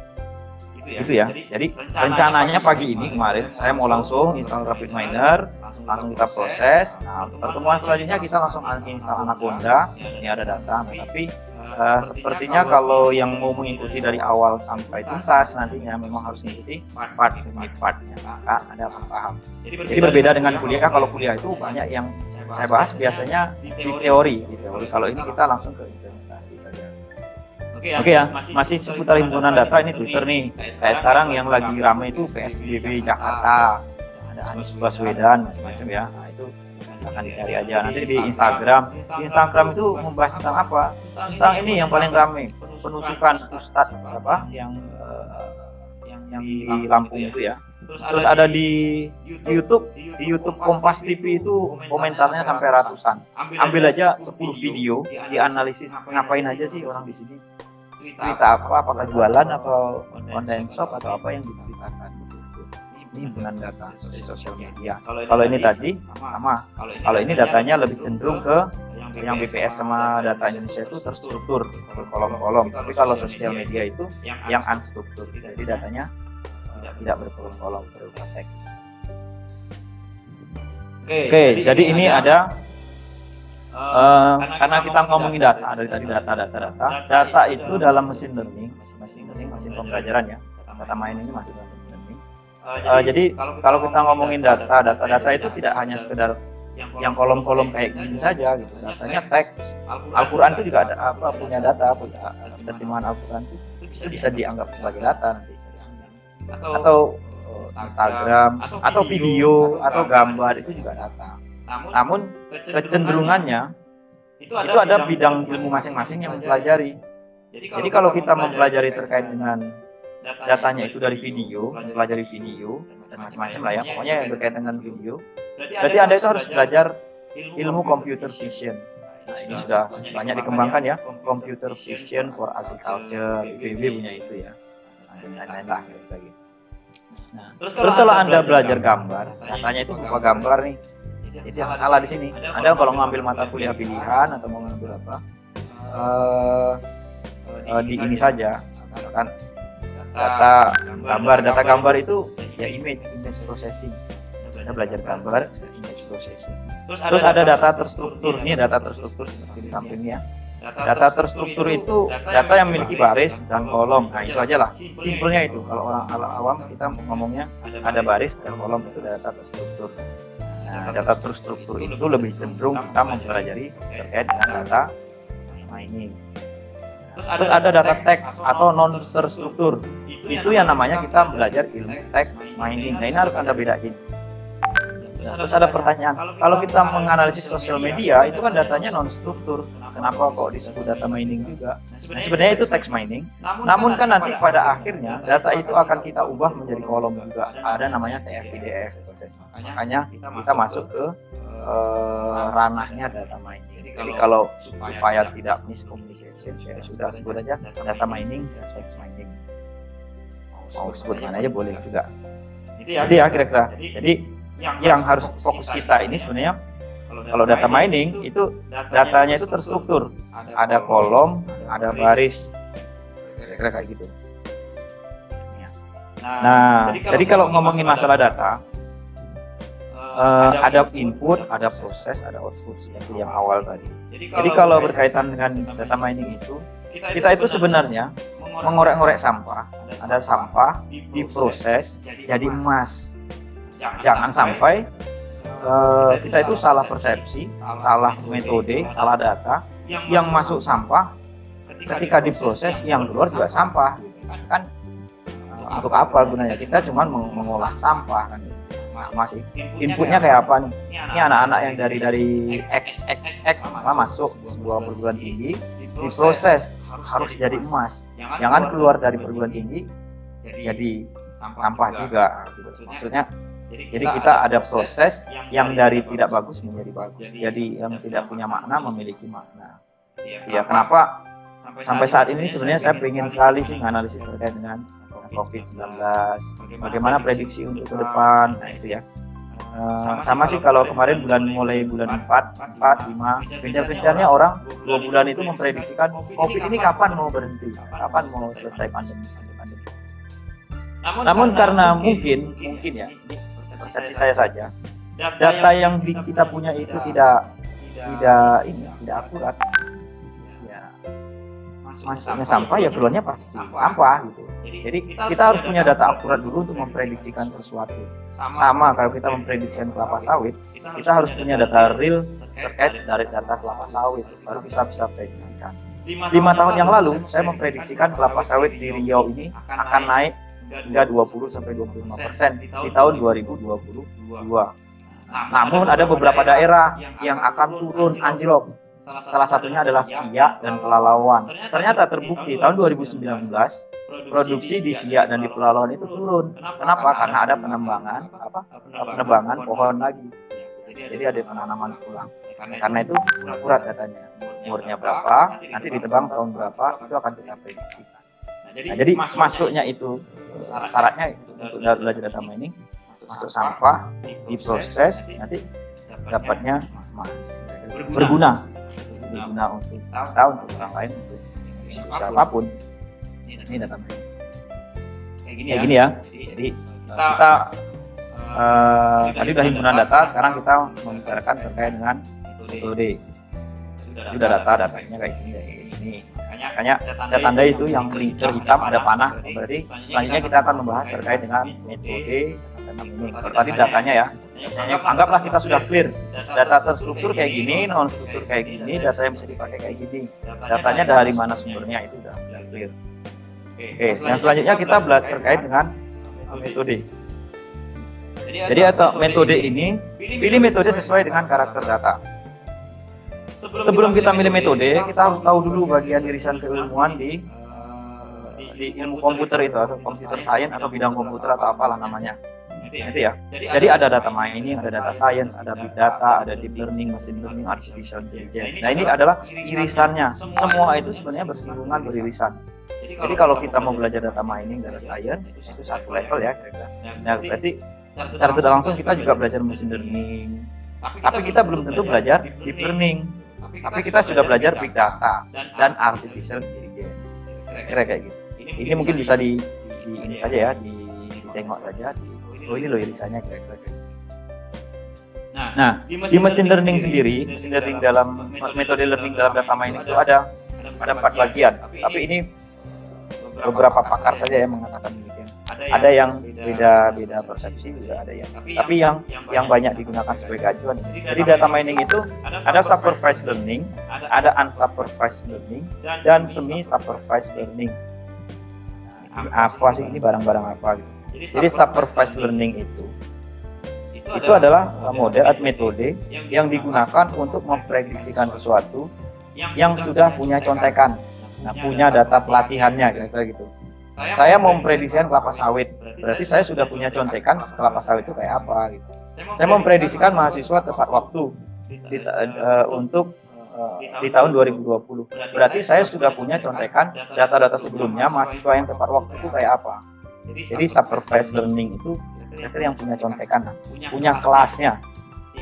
itu ya. Jadi, jadi rencananya pagi ini kemarin saya mau langsung install Rapid Miner, langsung kita proses. Nah, pertemuan selanjutnya kita langsung install Anaconda. Ini ada data, nah, tapi uh, sepertinya kalau yang mau mengikuti dari awal sampai tuntas nantinya memang harus mengikuti part demi partnya. Maka ada paham. Jadi berbeda dengan kuliah. Kalau kuliah itu banyak yang saya bahas biasanya di teori, di teori. Kalau ini kita langsung ke implementasi saja. Oke okay, ya, masih, masih seputar himpunan data ini Twitter nih. Kayak sekarang yang lagi ramai itu PSBB Jakarta, ada Anies Baswedan macam-macam ya. Nah itu akan dicari aja. Nanti di Instagram. Di Instagram itu membahas tentang apa? Tentang ini yang paling ramai penusukan Ustadz siapa? yang uh, yang yang di Lampung itu ya. Terus ada di YouTube, di YouTube Kompas TV itu komentarnya sampai ratusan. Ambil aja 10 video, dianalisis ngapain aja sih orang di sini cerita apa? Apakah jualan atau online shop atau apa yang diceritakan? Ini dengan data dari sosial media. kalau ini tadi sama. kalau ini datanya lebih cenderung ke yang BPS sama data Indonesia itu terstruktur berkolom-kolom. tapi kalau sosial media itu yang unstruktur. jadi datanya tidak berkolom-kolom. berupa teks Oke, jadi ini ada Uh, karena kita ngomongin data dari tadi data data data data. itu dalam mesin learning mesin learning mesin pembelajaran ya. data main ini masih dalam mesin learning. Uh, jadi kalau kita ngomongin data data data itu tidak hanya sekedar yang kolom-kolom kayak gini saja gitu. datanya teks Al-Quran itu juga ada apa punya data punya terjemahan Al-Quran itu, itu bisa dianggap sebagai data nanti. Atau Instagram atau video atau gambar. itu juga data Namun kecenderungannya itu ada, itu ada bidang ilmu masing-masing yang mempelajari. Jadi kalau, Jadi kalau kita mempelajari terkait dengan datanya itu dari video, mempelajari video dan macam-macam lah ya. Pokoknya yang berkaitan dengan video. Berarti Anda itu harus belajar ilmu computer vision. Nah, ini sudah banyak dikembangkan ya, computer vision for agriculture, IPB punya itu ya. Nah, lain-lain lah gitu. Nah, terus kalau Anda belajar gambar, datanya itu berupa gambar nih. Itu yang salah di sini. Anda kalau ngambil mata kuliah pilihan atau mau ngambil apa, uh, uh, di ini saja, misalkan data gambar, data gambar itu ya image, image processing. Kita belajar gambar, image processing. Terus ada data terstruktur, ini data terstruktur seperti di sampingnya. Data terstruktur itu data yang memiliki baris dan kolom. Nah itu aja lah. Simpelnya itu. Kalau orang awam kita ngomongnya ada baris dan kolom itu data terstruktur. Nah, data terstruktur itu lebih cenderung kita mempelajari terkait dengan data mining. Terus ada data teks atau non terstruktur. Itu yang namanya kita belajar ilmu teks mining. Nah ini harus anda bedain. Terus ada pertanyaan, kalau kita menganalisis sosial media itu kan datanya non struktur, kenapa kok disebut data mining juga? Nah sebenarnya itu text mining, namun kan nanti pada akhirnya data itu akan kita ubah menjadi kolom juga, ada namanya TF-PDF proses. Makanya kita masuk ke uh, ranahnya data mining. Jadi kalau supaya tidak miscommunication, ya sudah sebut aja data mining dan text mining. Mau sebut mana aja boleh juga. Itu ya kira-kira. Jadi yang, yang harus fokus kita ini sebenarnya kalau data mining itu datanya itu terstruktur. ada kolom ada baris. Kira-kira kayak gitu. Nah jadi kalau ngomongin masalah data uh, ada input ada proses. ada output seperti yang awal tadi. jadi kalau berkaitan dengan data mining itu kita itu sebenarnya mengorek-ngorek sampah. ada sampah diproses jadi emas jangan sampai uh, kita itu salah persepsi, salah metode, salah data yang masuk sampah ketika diproses yang keluar juga sampah. kan uh, untuk apa gunanya? Kita cuma mengolah sampah kan. Sama sih. inputnya kayak apa? nih? Ini anak-anak yang dari dari X X X masuk sebuah perguruan tinggi diproses. harus jadi emas. Jangan keluar dari perguruan tinggi jadi sampah juga. maksudnya jadi kita ada proses yang dari tidak bagus menjadi bagus. Jadi yang tidak punya makna memiliki makna. Ya kenapa sampai saat ini sebenarnya saya ingin sekali sih analisis terkait dengan COVID-19. Bagaimana prediksi untuk ke depan? Nah itu ya. Uh, sama sih kalau kemarin bulan mulai bulan 4, 4, 5, gencar-gencarnya orang dua bulan itu memprediksikan COVID ini kapan mau berhenti, kapan mau selesai pandemi. Namun, Namun karena mungkin, mungkin ya, persepsi saya saja. Data yang di, kita punya itu tidak tidak ini tidak akurat. ya masuknya sampah ya keluarnya pasti sampah. gitu. Jadi kita harus punya data akurat. dulu untuk memprediksikan sesuatu. Sama kalau kita memprediksikan kelapa sawit. kita harus punya data real terkait dari data kelapa sawit. baru kita bisa prediksikan. Lima tahun yang lalu saya memprediksikan kelapa sawit di Riau ini akan naik hingga 20 sampai 25 persen di tahun 2022. Namun ada beberapa daerah yang akan turun anjlok. Salah satunya adalah Siak dan Pelalawan. Ternyata terbukti tahun 2019 produksi di Siak dan di Pelalawan itu turun. Kenapa? Karena ada penembangan apa? Penebangan pohon lagi. Jadi ada penanaman ulang. Karena itu akurat datanya. Umurnya berapa, nanti ditebang tahun berapa, itu akan kita prediksi. Nah, jadi, nah, jadi masuknya itu syaratnya itu untuk belajar data mining masuk sampah diproses nanti dapatnya emas berguna. berguna. Untuk kita untuk orang lain untuk usaha apa pun. ini data mining kayak gini, kayak gini ya. Jadi kita uh, tadi udah himpunan data sekarang kita membicarakan terkait dengan metode. sudah data datanya kayak gini kayak gini makanya saya tanda itu yang linker hitam ada panah berarti selanjutnya kita akan membahas terkait dengan metode kalau tadi datanya ya. anggaplah kita sudah clear. data terstruktur kayak gini non struktur kayak gini data yang bisa dipakai kayak gini. datanya dari mana sumbernya itu sudah clear. oke yang selanjutnya kita belajar terkait dengan metode. jadi atau metode ini. pilih metode sesuai dengan karakter data sebelum kita milih metode, kita harus tahu dulu bagian irisan keilmuan di di ilmu komputer itu atau computer science atau bidang komputer atau apalah namanya itu ya. Jadi ada data mining, ada data science, ada big data, ada deep learning, machine learning, artificial intelligence. Nah ini adalah irisannya. Semua itu sebenarnya bersinggungan beririsan. Jadi kalau kita mau belajar data mining, data science itu satu level ya kira-kira. Nah berarti secara tidak langsung kita juga belajar machine learning. Tapi kita belum tentu belajar deep learning. Tapi kita sudah belajar big data dan artificial intelligence. Kira-kira kayak gitu. Ini mungkin bisa di, di ini saja ya, di, ditengok saja, di oh ini loh irisannya kira-kira Nah, di mesin learning sendiri, mesin learning dalam metode learning dalam data mining itu ada ada empat bagian. Tapi ini beberapa pakar saja yang mengatakan demikian. Ada yang beda-beda persepsi juga ada yang. Tapi yang yang banyak digunakan sebagai acuan. Jadi data mining itu ada supervised learning, ada unsupervised learning, dan semi supervised learning. Apa sih ini barang-barang apa gitu? Jadi supervised learning itu itu adalah model atau metode yang digunakan untuk memprediksikan sesuatu yang sudah punya contekan, nah punya data pelatihannya kira-kira gitu. Saya mau memprediksikan kelapa sawit, berarti saya sudah punya contekan kelapa sawit itu kayak apa gitu. Saya memprediksikan mahasiswa tepat waktu di, uh, untuk uh, di tahun 2020. Berarti saya sudah punya contekan data-data sebelumnya mahasiswa yang tepat waktu itu kayak apa. Jadi supervised learning itu yang punya contekan, punya kelasnya.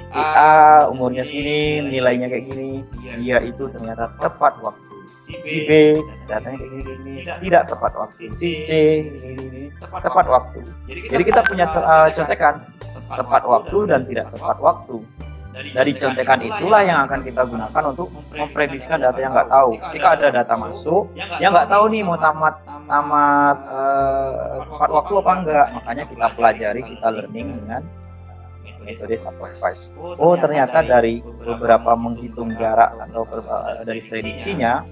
Si A umurnya segini, nilainya kayak gini, dia itu ternyata tepat waktu. Si B datanya kayak gini, gini. Tidak tepat waktu. Si C ini, tepat waktu. Jadi kita punya uh, contekan. tepat waktu dan tidak tepat waktu. Dari contekan itulah yang akan kita gunakan untuk memprediksikan data yang nggak tahu. Ketika ada data masuk, yang nggak tahu nih mau tamat tamat uh, tepat waktu apa enggak, makanya kita pelajari, kita learning dengan metode supervised. Oh ternyata dari beberapa menghitung jarak atau uh, dari prediksinya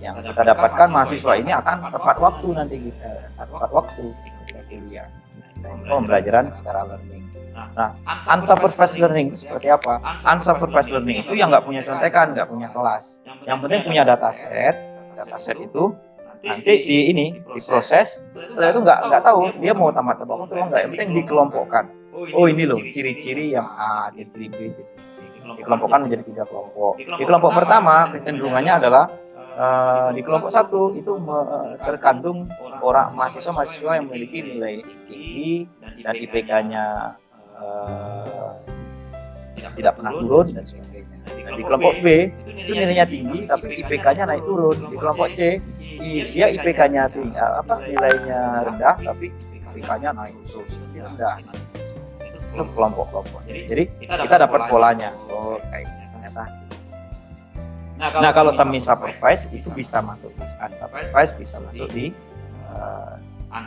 yang kita dapatkan mahasiswa ini akan tepat waktu nanti kita tepat waktu kita kuliah. Pembelajaran secara learning. Nah, unsupervised learning seperti apa? Unsupervised learning itu yang nggak punya contekan, nggak punya kelas. Yang penting punya dataset. Dataset itu nanti di ini diproses. Setelah itu nggak nggak tahu dia mau tamat atau atau enggak. Yang penting dikelompokkan. Oh ini loh ciri-ciri yang A, ciri-ciri B, ciri-ciri C. Dikelompokkan menjadi tiga kelompok. Di kelompok pertama kecenderungannya adalah uh, di kelompok satu itu terkandung orang mahasiswa-mahasiswa yang memiliki nilai tinggi dan IPK-nya uh, tidak pernah turun dan sebagainya. Dan di kelompok B itu nilainya tinggi tapi IPK-nya naik turun. Di kelompok C dia IPK-nya tinggi, apa nilainya rendah tapi IPK-nya naik terus rendah. Kelompok-kelompok. Jadi kita dapat polanya. Oh kayak ternyata sih. Nah kalau semi supervised itu bisa masuk di unsupervised, bisa masuk di uh,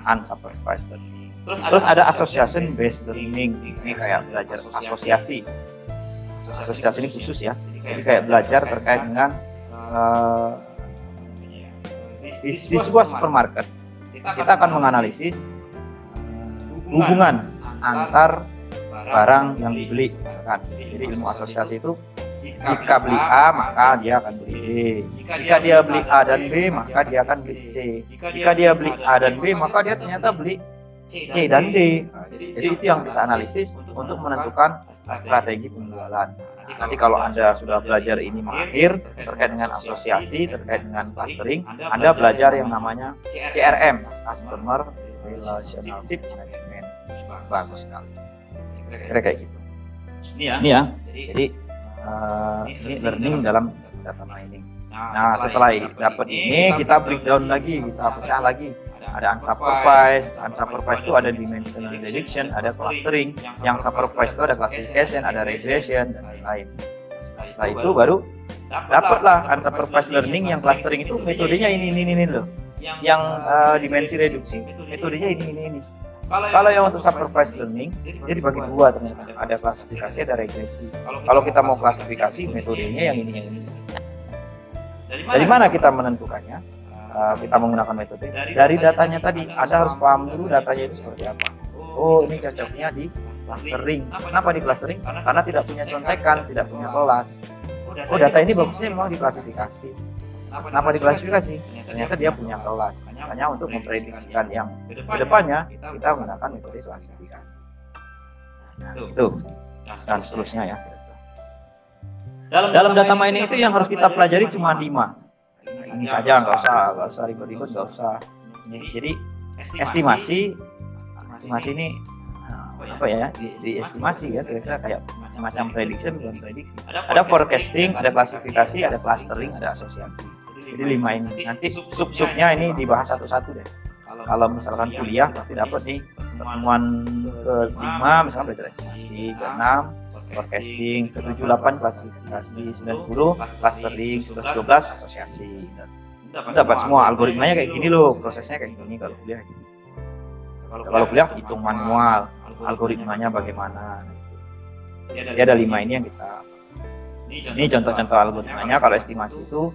unsupervised learning. Terus, Terus ada association based learning. Ini kayak belajar asosiasi. Asosiasi ini khusus ya. Jadi kayak belajar terkait dengan uh, di, di sebuah supermarket kita akan menganalisis hubungan antar barang yang dibeli misalkan. Jadi ilmu asosiasi itu jika beli A maka dia akan beli B. Jika dia beli A dan B maka dia akan beli C. Jika dia beli A dan B maka dia ternyata beli C dan D. Jadi itu yang kita analisis untuk menentukan strategi penjualan. Nanti kalau Anda sudah belajar ini mahir terkait dengan asosiasi, terkait dengan clustering, Anda belajar yang namanya CRM, Customer Relationship Management. Bagus sekali. Kira-kira kayak gitu. Ini ya. Ini ya. Jadi uh, ini learning dalam data mining. Nah, setelah dapat ini kita breakdown lagi, kita pecah lagi ada unsupervised, unsupervised itu ada dimensional prediction, ada clustering, yang supervised itu ada classification, ada regression dan lain-lain. Nah, setelah itu baru dapatlah unsupervised learning yang clustering itu metodenya ini ini ini loh. Yang uh, dimensi reduksi metodenya ini ini ini. Kalau yang untuk supervised learning, dia dibagi dua. ternyata. Ada klasifikasi, ada regresi. Kalau kita mau klasifikasi, metodenya yang ini yang ini. Dari mana kita menentukannya? uh, kita menggunakan metode dari datanya tadi Anda harus paham dulu datanya itu seperti apa. Oh ini cocoknya di clustering. Kenapa di clustering? karena tidak punya contekan tidak punya kelas. Oh data ini bagusnya memang diklasifikasi kenapa diklasifikasi? ternyata dia punya kelas. Hanya untuk memprediksikan yang ke depannya kita menggunakan metode klasifikasi. Nah, itu. Dan seterusnya ya. Dalam data mining itu yang harus kita pelajari cuma lima. ini saja nggak usah nggak usah ribet-ribet nggak usah. Jadi estimasi. estimasi ini apa ya di, di estimasi. ya kira-kira kayak semacam prediksi bukan prediksi. Ada forecasting ada klasifikasi ada clustering ada asosiasi jadi lima ini. Nanti sub-subnya ini dibahas satu-satu deh. Kalau misalkan kuliah pasti dapat nih pertemuan ke lima misalkan belajar estimasi ke enam forecasting ke tujuh delapan klasifikasi sembilan sepuluh clustering sebelas dua belas asosiasi. dapat semua algoritmanya kayak gini loh prosesnya kayak gini kalau kuliah gitu kalau kuliah hitung manual algoritmanya bagaimana jadi ada lima ini. yang kita ini contoh-contoh algoritmanya. kalau estimasi itu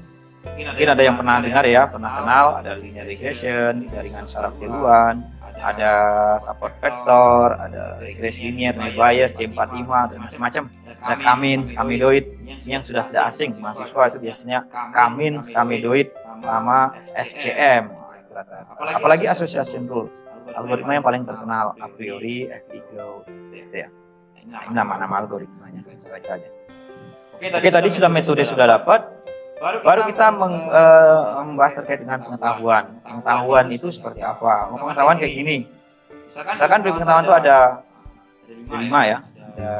mungkin ada yang pernah dengar ya pernah kenal ada linear regression jaringan saraf duluan ada support vector ada regresi linear bias C45 dan macam-macam. ada Kamins, Kamidoid ini yang sudah tidak asing mahasiswa itu biasanya Kamins, Kamidoid sama FCM apalagi association rules algoritma yang paling terkenal a priori, FIGO, gitu ya. Ini nama-nama algoritmanya, baca aja. Oke, tadi sudah metode sudah dapat, baru kita meng, uh, membahas terkait dengan pengetahuan. Pengetahuan itu seperti apa? Pengetahuan kayak gini. Misalkan pengetahuan itu ada lima ya, ada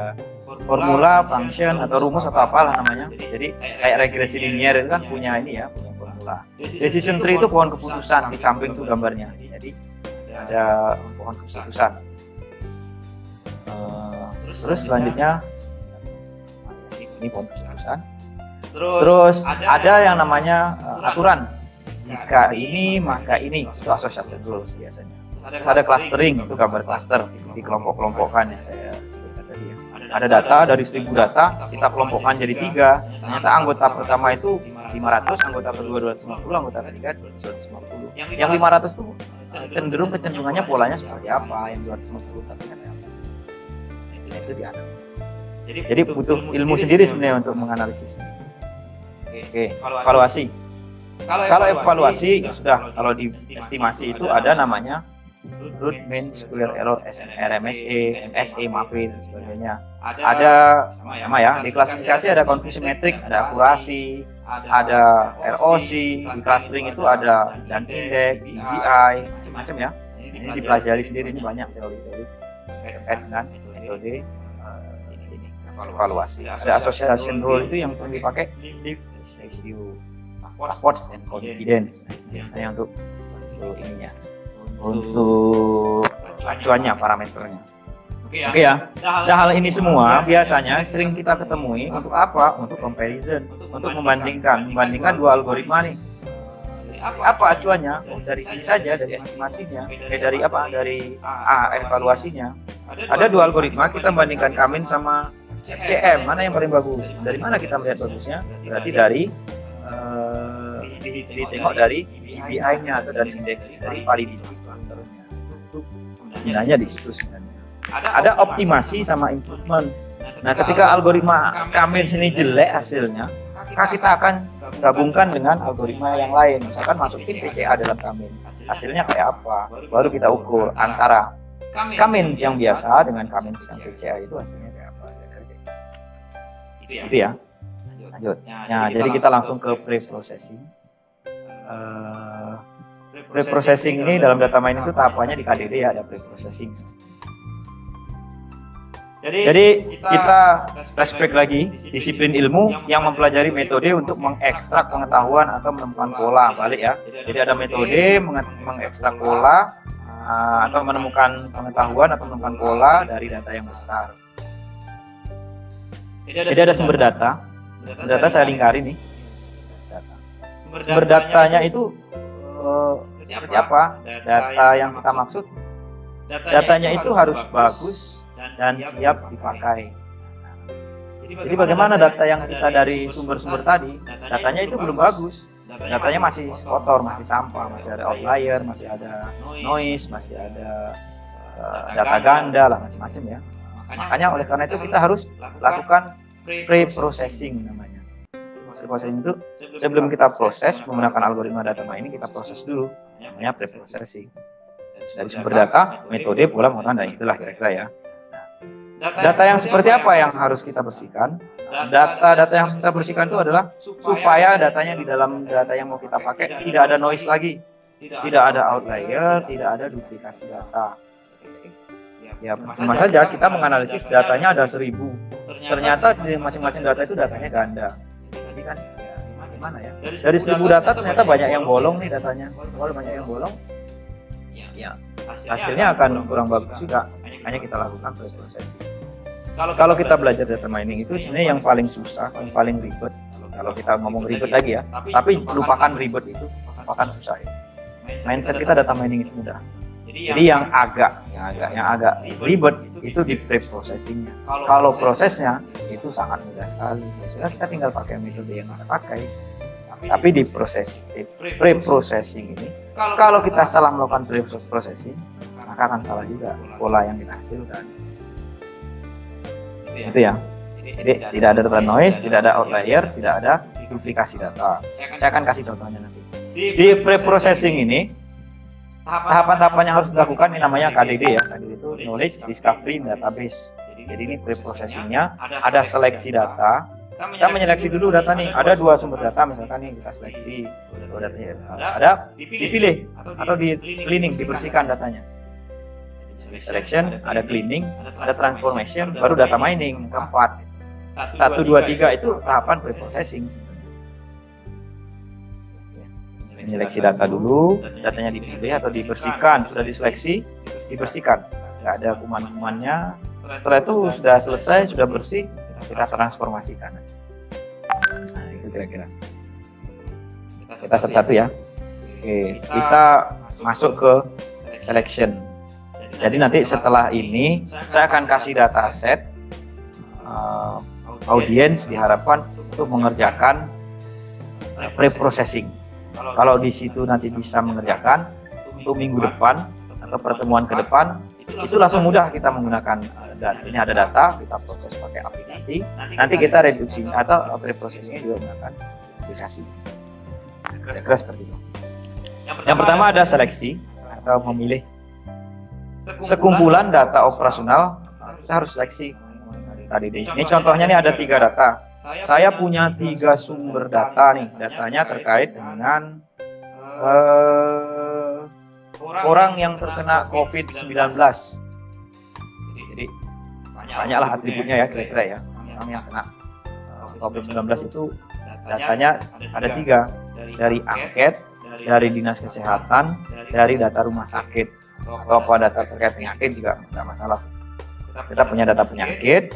formula, function, atau rumus atau apalah namanya. Jadi kayak regresi linear itu kan punya ini ya, punya formula. Decision tree itu pohon keputusan di samping tuh gambarnya. Jadi ada pohon keputusan. Uh, terus selanjutnya ini pohon keputusan. Terus ada yang namanya uh, aturan. Jika ini maka ini itu association rules biasanya. Terus ada clustering itu gambar cluster di kelompok-kelompokan yang saya sebutkan tadi ya. Ada data dari seribu data kita kelompokkan jadi tiga. Ternyata anggota pertama itu 500, anggota kedua 250, anggota ketiga 250. Yang 500 itu cenderung kecenderungannya polanya seperti apa, yang 250 tapi kan apa. Itu dianalisis. Jadi, Jadi butuh ilmu sendiri sebenarnya untuk menganalisis. Oke, evaluasi. Kalau evaluasi ya sudah. kalau di estimasi itu ada namanya root mean square error RMSE, MSE, MAPE dan sebagainya. Ada sama ya, di klasifikasi ada confusion metric, ada akurasi, ada ROC, di clustering itu ada dan indeks, DBI, macam-macam ya. Ini dipelajari sendiri ini banyak teori-teori. Terkait dengan metode ini evaluasi. Ada association rule itu yang sering dipakai. lift ratio, support and confidence. Biasanya untuk untuk ininya untuk acuannya parameternya. Oke ya. Oke ya. Nah, hal ini semua biasanya sering kita ketemui untuk apa? Untuk comparison, untuk membandingkan, membandingkan dua algoritma nih. Apa, apa acuannya? Oh, dari sini saja, dari estimasinya, eh, dari apa? Dari ah, evaluasinya. Ada dua algoritma kita bandingkan Kamin sama FCM, mana yang paling bagus? Dari mana kita melihat bagusnya? Berarti dari uh, ditengok dari DBI-nya atau dari indeks dari validity clusternya. Misalnya di situ sebenarnya. Ada optimasi sama improvement. Nah, ketika algoritma Kamir sini jelek hasilnya, maka kita akan gabungkan dengan algoritma yang lain. Misalkan masukin PCA dalam Kamir. Hasilnya kayak apa? Baru kita ukur antara Kamins yang biasa dengan Kamins yang PCA itu hasilnya kayak apa. Itu ya. Lanjut. Nah, jadi kita langsung ke pre-processing. Uh, pre-processing ini dalam data mining itu tahapannya di KDD ya ada pre-processing. Jadi, Jadi kita flashback lagi disiplin ilmu yang mempelajari metode untuk mengekstrak pengetahuan atau menemukan pola balik ya. Jadi ada metode mengekstrak pola atau menemukan pengetahuan atau menemukan pola dari data yang besar. Jadi ada sumber data. Data saya lingkari nih. Sumber datanya itu uh, seperti apa? Data yang kita maksud. Datanya itu harus bagus dan siap dipakai. Jadi bagaimana data yang kita dari sumber-sumber tadi, datanya itu belum bagus. Datanya masih kotor, masih sampah, masih ada outlier, masih ada noise, masih ada uh, data ganda lah macam-macam ya. Makanya oleh karena itu kita harus lakukan pre-processing. namanya. Pre-processing itu sebelum kita proses menggunakan algoritma data mining kita proses dulu. namanya preprocessing. Dari sumber data metode pola pengetahuan dan itulah kira-kira ya. Data yang seperti apa yang harus kita bersihkan? Data-data yang kita bersihkan itu adalah supaya datanya di dalam data yang mau kita pakai tidak ada noise lagi. tidak ada outlier tidak ada duplikasi data ya percuma saja kita menganalisis datanya ada seribu. Ternyata di masing-masing data itu datanya ganda. Jadi kan ya, gimana ya? Dari seribu data ternyata banyak yang bolong nih datanya. Kalau banyak yang bolong. Ya. Hasilnya akan kurang bagus juga. hanya kita lakukan preprocessing kalau kita belajar data mining itu sebenarnya yang paling susah yang paling ribet. Kalau kita ngomong ribet lagi ya. tapi lupakan ribet itu lupakan susah. ya. Mindset kita data mining itu mudah jadi yang agak yang agak yang agak ribet itu di pre-processingnya. Kalau prosesnya itu sangat mudah sekali. Biasanya kita tinggal pakai metode yang kita pakai. Tapi di proses di pre-processing ini, kalau kita salah melakukan pre-processing, maka akan salah juga pola yang kita hasilkan. Itu ya. Jadi tidak ada data noise, tidak ada outlier, tidak ada duplikasi data. Saya akan kasih contohnya nanti. Di pre-processing ini, tahapan-tahapan yang harus dilakukan ini namanya KDD ya. KDD itu knowledge discovery database. Jadi ini preprocessingnya ada seleksi data. Kita menyeleksi dulu data nih. Ada dua sumber data misalkan nih kita seleksi dua datanya. Ada dipilih atau di cleaning dibersihkan datanya. Di selection, ada cleaning, ada transformation, baru data mining keempat. Satu dua tiga itu tahapan preprocessing menyeleksi data dulu, datanya dipilih atau dibersihkan, sudah diseleksi, dibersihkan, nggak ada kuman-kumannya. Setelah itu sudah selesai, sudah bersih, kita transformasikan. Nah, itu kira-kira. Kita satu-satu ya. Oke, kita masuk ke selection. Jadi nanti setelah ini saya akan kasih data set uh, audiens diharapkan untuk mengerjakan uh, pre-processing kalau di situ nanti bisa mengerjakan untuk minggu depan atau pertemuan ke depan itu langsung mudah kita menggunakan dan ini ada data kita proses pakai aplikasi. Nanti kita reduksi atau preprocessingnya juga menggunakan aplikasi. Kira-kira seperti itu. Yang pertama ada seleksi atau memilih sekumpulan. data operasional. Kita harus seleksi. Tadi ini contohnya ini ada tiga data saya punya tiga sumber data nih. Datanya terkait dengan uh, orang yang terkena COVID-19. Jadi banyaklah atributnya ya kira-kira ya. Orang yang kena COVID-19 itu datanya ada tiga. Dari angket, dari dinas kesehatan, dari data rumah sakit. Atau apa data terkait penyakit juga tidak masalah. Kita punya data penyakit,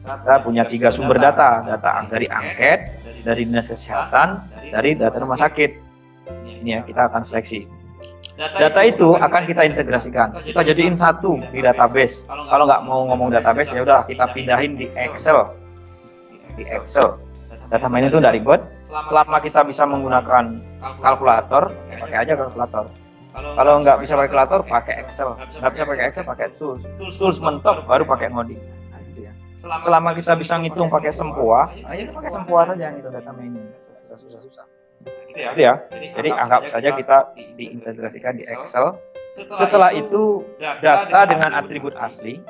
kita punya tiga sumber data, data dari angket, dari dinas kesehatan, dari data rumah sakit. Ini ya, kita akan seleksi. Data itu akan kita integrasikan. Kita jadiin satu di database. Kalau nggak mau ngomong database ya udah kita pindahin di Excel. Di Excel. Data main itu dari ribet. Selama kita bisa menggunakan kalkulator, ya pakai aja kalkulator. Kalau nggak bisa pakai kalkulator, pakai Excel. Nggak bisa pakai Excel, pakai tools. Tools mentok, baru pakai ngoding selama kita bisa ngitung pakai sempua, ayo kita pakai sempua saja yang itu data mining. Susah-susah. Gitu ya. Jadi anggap saja kita diintegrasikan di Excel. Setelah itu data dengan atribut asli,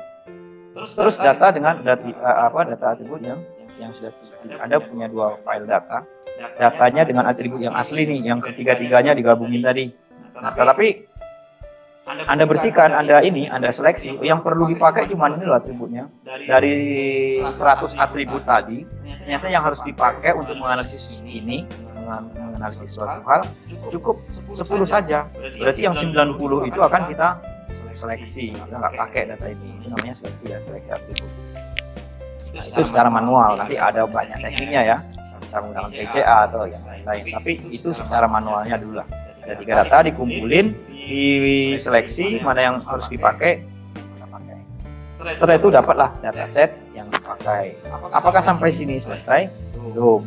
terus data dengan data eh, apa data atribut yang yang sudah Anda punya dua file data, datanya dengan atribut yang asli nih, yang ketiga-tiganya digabungin tadi. Nah, tetapi anda bersihkan, Anda ini, Anda seleksi, yang perlu dipakai cuma ini loh atributnya. Dari 100 atribut tadi, ternyata yang harus dipakai untuk menganalisis ini, menganalisis suatu hal, cukup 10 saja. Berarti yang 90 itu akan kita seleksi, kita nggak pakai data ini. Itu namanya seleksi ya, seleksi atribut. Nah, itu secara manual, nanti ada banyak tekniknya ya, bisa menggunakan PCA atau yang lain-lain. Tapi itu secara manualnya dulu lah. Ada tiga data dikumpulin, diseleksi mana yang harus dipakai. setelah itu dapatlah dataset yang dipakai. Apakah sampai sini selesai? Belum.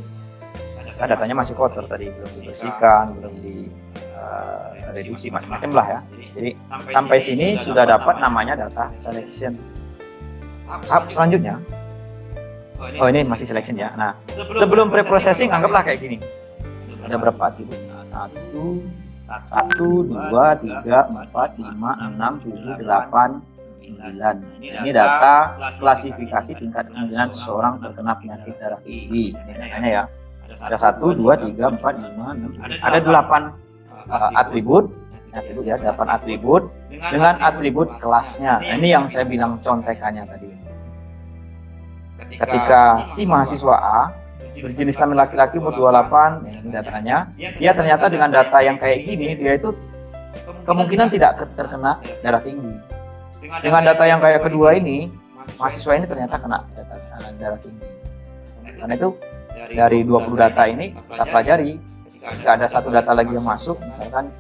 Nah, datanya masih kotor tadi belum dibersihkan belum di uh, reduksi macam-macam lah ya. Jadi sampai sini sudah dapat namanya. data selection. Tahap selanjutnya. oh ini. Masih selection ya. Nah sebelum pre-processing anggaplah kayak gini. Ada berapa? atribut satu satu dua tiga empat lima enam tujuh delapan sembilan. Ini data klasifikasi tingkat kemungkinan seseorang terkena penyakit darah tinggi. Ini datanya ya. Ada satu dua tiga empat lima enam ada delapan. uh, atribut atribut. Ya delapan atribut. Dengan atribut kelasnya. Nah, ini yang saya bilang contekannya tadi. Ketika si mahasiswa A berjenis kelamin laki-laki umur 28 ini datanya. Dia ternyata dengan data yang kayak gini dia itu kemungkinan tidak terkena darah tinggi. Dengan data yang kayak kedua ini mahasiswa ini ternyata kena data, darah tinggi. Karena itu dari 20 data ini kita pelajari. Jika ada satu data lagi yang masuk misalkan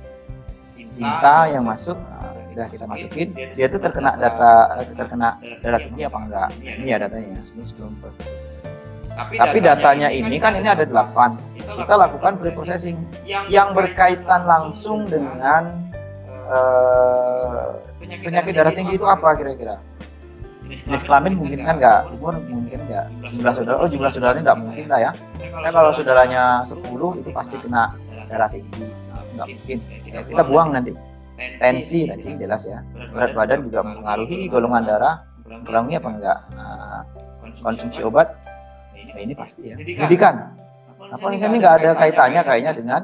Sinta yang masuk nah, sudah kita masukin dia itu terkena data terkena darah tinggi apa enggak? Ini ya datanya ini sebelum proses tapi, Tapi datanya ini kan ini ada delapan. Kita lakukan pre-processing. yang berkaitan langsung dengan uh, penyakit darah tinggi itu apa? kira-kira? Jenis kelamin mungkin kan nggak, umur mungkin nggak, jumlah saudara, oh jumlah saudara nggak mungkin lah ya. Saya kalau saudaranya 10 itu pasti kena darah tinggi, nggak mungkin. Ya, kita buang nanti. Tensi, tensi jelas ya. Berat badan juga mempengaruhi golongan darah, kurangi apa enggak. Nah, konsumsi obat Nah, ini pasti ya. Pendidikan. Apa misalnya ini nggak ada kaitannya kayaknya dengan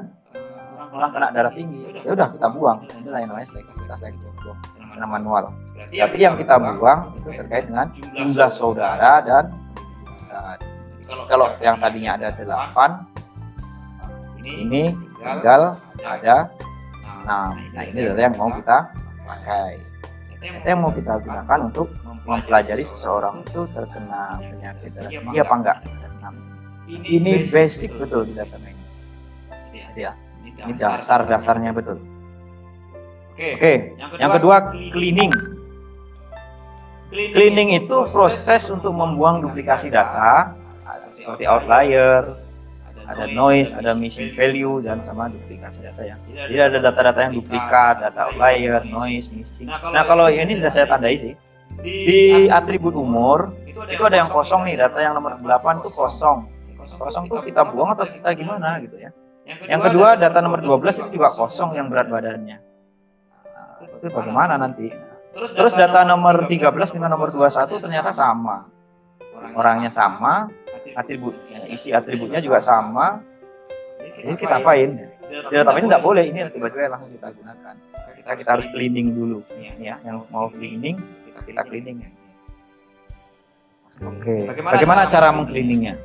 orang kena darah tinggi. Ya udah kita buang. Itu namanya seleksi kita seleksi buang karena manual. Tapi yang kita buang itu terkait dengan jumlah saudara dan kalau yang tadinya ada delapan ini tinggal ada enam. Nah ini adalah yang mau kita pakai. Itu yang mau kita gunakan untuk mempelajari seseorang itu terkena penyakit darah tinggi apa enggak ini basic betul. di data ini ya ini dasar-dasarnya betul. Oke yang kedua cleaning. cleaning. Itu proses untuk membuang duplikasi data. seperti outlier ada noise, ada missing value dan sama duplikasi data ya. Jadi ada data-data yang duplikat, data outlier, noise, missing. Nah kalau ini sudah saya tandai sih. di atribut umur itu ada yang kosong nih data yang nomor 8 itu kosong kosong tuh kita buang atau kita gimana gitu ya? yang kedua data nomor 12 itu juga kosong yang berat badannya. Nah, itu bagaimana nanti? terus data nomor 13 dengan nomor 21 ternyata sama. orangnya sama. atribut isi atributnya juga sama. jadi kita apain di data ini tidak boleh. ini tiba-tiba langsung kita gunakan. Kita kita harus cleaning dulu. Ya yang mau cleaning kita cleaning. Ya. Oke. Okay. Bagaimana, Bagaimana cara mengcleaningnya?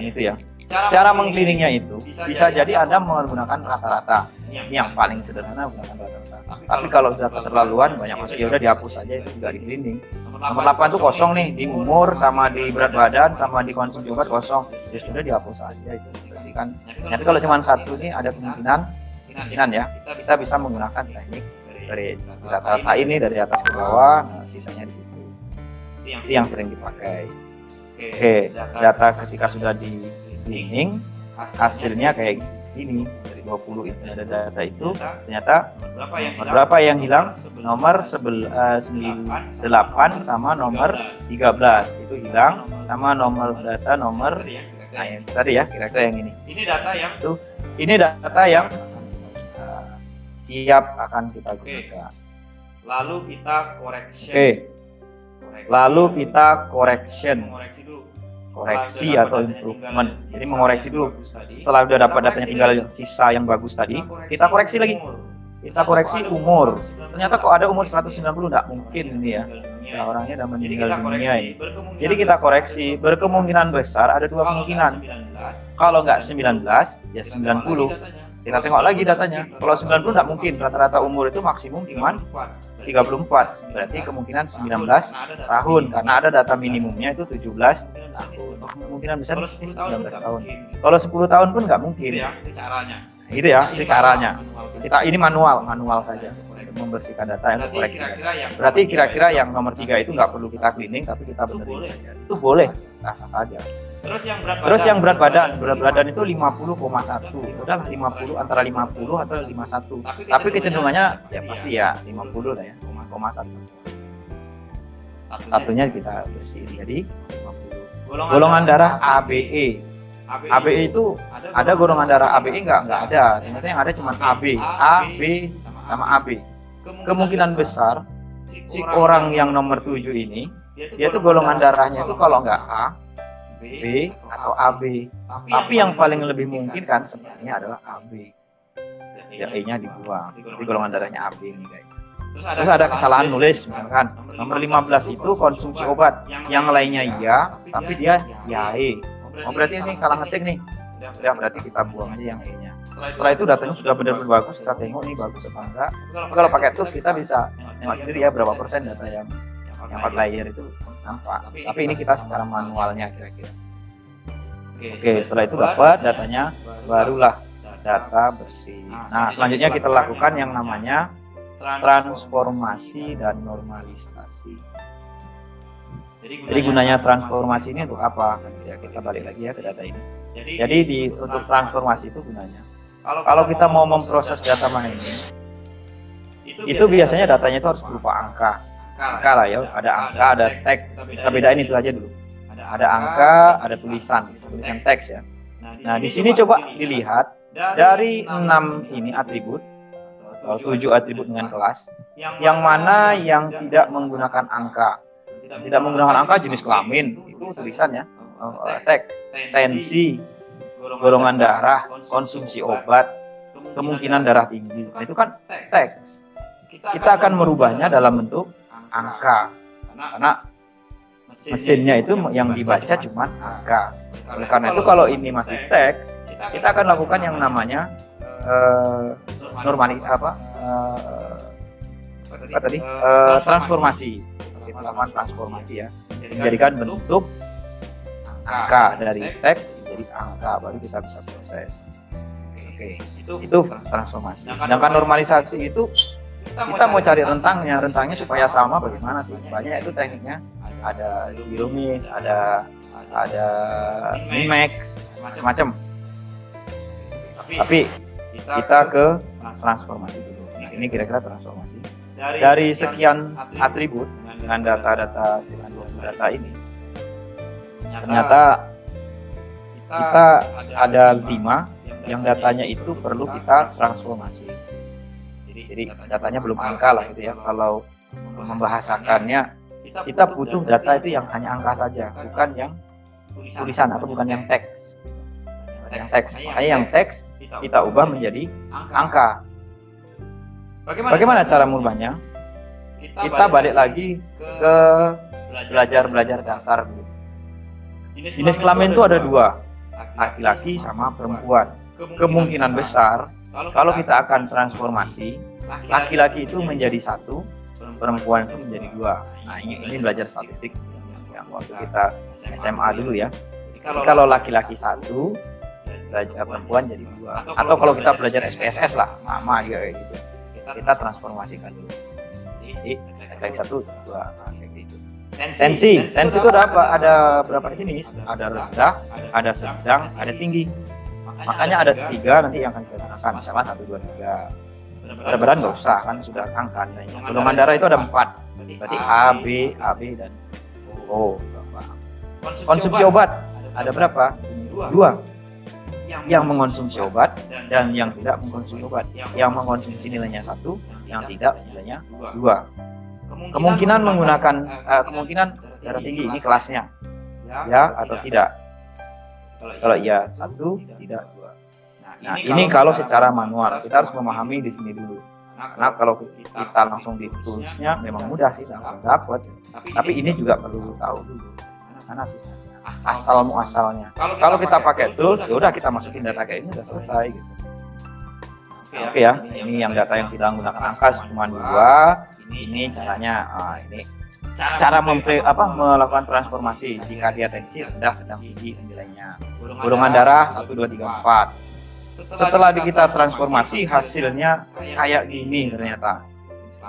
Kan itu ya. Cara mengcleaningnya itu bisa jadi Anda menggunakan rata-rata. Ini yang paling sederhana menggunakan rata-rata. Tapi kalau sudah keterlaluan banyak masuk ya udah dihapus saja itu juga di cleaning. Nomor 8 itu kosong nih di umur sama di berat badan sama di konsumsi obat kosong. Ya sudah dihapus saja itu. Berarti kan. Jadi kalau cuma satu ini ada kemungkinan kemungkinan ya kita bisa menggunakan teknik dari rata-rata ini dari atas ke bawah nah, sisanya di situ itu yang sering dipakai oke data ketika sudah di cleaning hasilnya kayak ini dari 20 itu ada data itu ternyata nomor berapa yang hilang? Nomor sebel, uh, 8 sama nomor 13 itu hilang sama nomor data nomor nah yang tadi ya kira-kira yang ini. Ini data yang itu ini data yang siap akan kita gunakan. Lalu kita correction. Oke. Lalu kita correction. Koreksi atau improvement. Jadi mengoreksi dulu. Setelah udah dapat datanya tinggal sisa yang bagus tadi, kita koreksi lagi. Kita koreksi umur. Ternyata kok ada umur 190 enggak mungkin ini ya. Nah, orangnya udah meninggal dunia ini. Jadi kita koreksi, berkemungkinan besar ada dua kemungkinan. Kalau nggak 19, ya 90 kita tengok lagi datanya. Kalau 90 tidak mungkin, rata-rata umur itu maksimum cuma 34. Berarti kemungkinan 19 tahun karena ada data minimumnya itu 17 tahun. Kemungkinan besar 19 tahun. Kalau 10 tahun pun nggak mungkin. Itu ya, itu caranya. Kita ini manual, manual saja membersihkan data yang koreksi. Berarti kira-kira yang nomor tiga itu nggak perlu kita cleaning tapi kita benerin saja. Itu boleh, sah saja. Terus yang berat Terus yang berat badan, berat badan itu 50,1. Udahlah 50 antara 50 atau 51. Tapi, Tapi kecenderungannya ya pasti ya 50 lah ya, 0,1. Satunya kita bersihin jadi 50. golongan darah ABE. ABE itu ada golongan darah ABE enggak? Enggak ada. Ternyata yang ada cuma AB, A, B, sama AB. Kemungkinan besar si orang yang nomor 7 ini dia tuh golongan darahnya itu kalau enggak A, B atau AB. Tapi yang paling lebih mungkin kan sebenarnya adalah AB. Ya E-nya dibuang. Jadi golongan darahnya AB ini guys. Terus ada kesalahan nulis misalkan nomor 15 itu konsumsi obat, yang lainnya iya, tapi dia ya E. Oh berarti ini salah ngetik nih. Ya berarti kita buang aja yang E-nya. Setelah itu datanya sudah benar-benar bagus, kita tengok nih bagus apa enggak. Kalau pakai tools kita bisa nengok sendiri ya berapa persen data yang yang outlier itu nampak. Tapi ini kita secara manualnya kira-kira. Oke, setelah itu dapat datanya, barulah data bersih. Nah, selanjutnya kita lakukan yang namanya transformasi dan normalisasi. Jadi gunanya transformasi ini untuk apa? Ya, kita balik lagi ya ke data ini. Jadi di untuk transformasi itu gunanya. Kalau kita mau memproses data mining, itu biasanya datanya itu harus berupa angka. Angka lah ya, ada angka, ada teks. Kita bedain itu aja dulu. Ada angka, ada tulisan, tulisan. Teks ya. Nah di sini coba dilihat dari enam ini. atribut, tujuh atribut dengan kelas, yang mana yang tidak menggunakan angka. tidak menggunakan angka jenis kelamin. itu tulisannya uh, teks. tensi. Golongan darah. konsumsi obat. kemungkinan darah tinggi. Nah, itu kan teks. kita akan merubahnya dalam bentuk angka. Karena mesinnya itu yang dibaca cuma angka. oleh karena itu kalau ini masih teks kita akan lakukan yang namanya uh, normali apa uh, apa tadi? uh, transformasi. melakukan transformasi. Ya. Menjadikan bentuk angka. dari teks. menjadi angka baru kita bisa proses. Oke. Itu itu transformasi. sedangkan normalisasi itu kita mau cari rentangnya. rentangnya. Supaya sama bagaimana sih? Banyak itu tekniknya. Ada zero miss ada ada max macam tapi kita ke transformasi dulu. Nah ini kira-kira transformasi. Dari sekian atribut dengan data-data dengan data ini ternyata kita ada lima yang datanya itu perlu kita transformasi jadi datanya belum angka lah gitu ya. Kalau membahasakannya kita butuh data itu yang hanya angka saja bukan yang tulisan atau bukan yang teks. yang teks. Makanya yang teks kita ubah menjadi angka. bagaimana cara merubahnya kita balik lagi ke belajar-belajar dasar dulu. Jenis kelamin itu ada dua, laki-laki sama perempuan. Kemungkinan besar kalau kita akan transformasi, laki-laki itu menjadi satu, perempuan itu menjadi dua. Nah ini, ini belajar statistik yang waktu kita SMA dulu ya. Jadi kalau laki-laki satu, belajar perempuan jadi dua. Atau kalau kita belajar SPSS lah, sama juga kayak gitu. Kita transformasikan dulu. Jadi efek satu dua efek itu tensi. Tensi. Itu ada apa? Ada berapa jenis ada rendah ada sedang ada tinggi. Makanya ada tiga nanti yang akan kita gunakan. Misalnya satu dua tiga ada berat nggak usah kan sudah angka golongan darah itu ada empat. Berarti A B A B dan O. Konsumsi obat. ada berapa? dua. Yang mengonsumsi obat dan yang tidak mengonsumsi obat. yang mengonsumsi nilainya satu yang tidak nilainya dua. Kemungkinan menggunakan uh, kemungkinan darah tinggi ini kelasnya. ya atau tidak. Kalau iya satu, tidak. dua. Nah ini kalau secara manual kita harus memahami di sini dulu. Karena kalau kita langsung di toolsnya memang mudah sih langsung dapat. Tapi ini juga perlu tahu dulu mana sih asal muasalnya. Kalau kita pakai tools, ya udah kita masukin data kayak ini udah selesai gitu. Oke ya, ini yang data yang kita menggunakan angka cuma dua. Ini caranya, ah, ini cara mempre, apa, melakukan transformasi jika dia tensi rendah sedang tinggi nilainya. Golongan darah 1, 2, 3, 4. Setelah kita transformasi hasilnya kayak gini ternyata.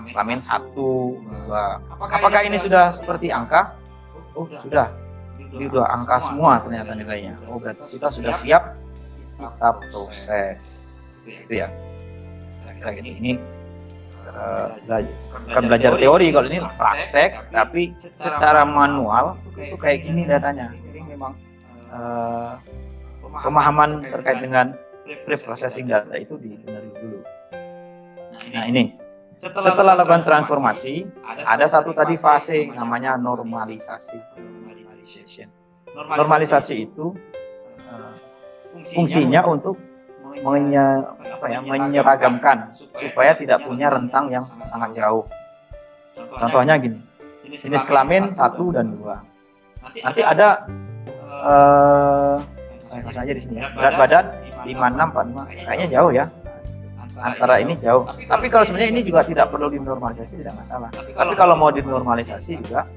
Kelamin 1, 2. Apakah ini sudah seperti angka? Oh sudah. Ini sudah angka semua ternyata nilainya. Oh berarti kita sudah siap kita proses. Itu ya kira ini ini uh, belajar, bukan belajar teori kalau ini praktek tapi secara manual itu kayak gini datanya jadi memang uh, pemahaman terkait dengan pre-processing data itu dibenahi dulu. Nah ini setelah lakukan transformasi ada satu tadi fase namanya normalisasi. Normalisasi itu uh, fungsinya untuk menye, apa ya, menyeragamkan supaya tidak punya rentang yang sangat jauh. Contohnya gini, jenis kelamin satu dan dua. Nanti ada uh, eh, saja di sini ya. Berat badan 56 45. Kayaknya jauh ya. Antara ini jauh. Tapi kalau sebenarnya ini juga tidak perlu dinormalisasi tidak masalah. Tapi kalau mau dinormalisasi juga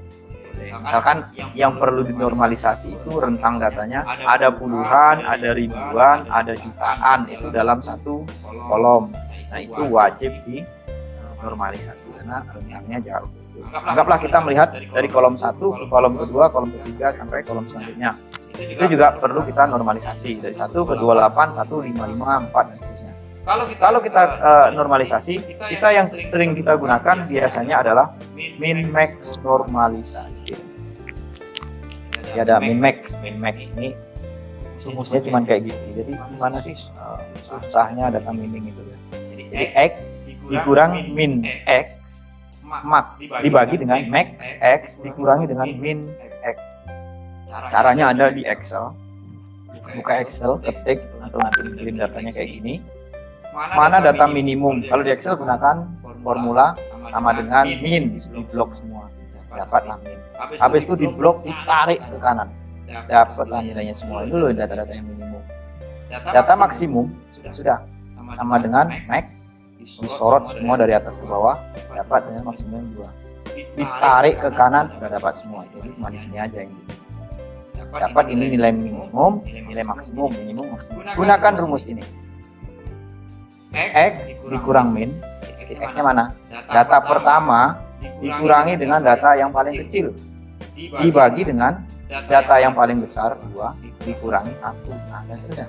Misalkan yang perlu dinormalisasi itu rentang datanya ada puluhan, ada ribuan, ada jutaan itu dalam satu kolom. Nah itu wajib dinormalisasi karena rentangnya jauh. Anggaplah kita melihat dari kolom satu ke kolom kedua, kolom ketiga sampai kolom selanjutnya. Itu juga perlu kita normalisasi dari satu ke dua delapan, satu lima lima empat dan seterusnya. Kalau kita, Kalau kita uh, normalisasi, kita yang sering kita gunakan biasanya adalah min max normalisasi. Ya ada min max, min max ini rumusnya cuma kayak gitu. Jadi gimana sih uh, susahnya data mining itu ya? Jadi x dikurang min x mak dibagi dengan max x dikurangi dengan min x. Caranya ada di Excel. Buka Excel, ketik atau nanti dikirim datanya kayak gini. Mana data minimum. Kalau di Excel gunakan formula sama dengan min. di blok semua. Dapatlah min. Habis itu di blok ditarik ke kanan. Dapatlah nilainya semua. Itu loh data-data yang minimum. Data maksimum. sudah. sama dengan max. disorot semua dari atas ke bawah. dapat dengan maksimum dua. Ditarik ke kanan sudah dapat semua. jadi cuma di sini aja ini dapat ini nilai minimum nilai maksimum minimum maksimum gunakan rumus ini X dikurang min, X-nya mana? Data pertama dikurangi dengan data yang paling kecil, dibagi dengan data yang paling besar, 2, dikurangi 1, nah dan seterusnya.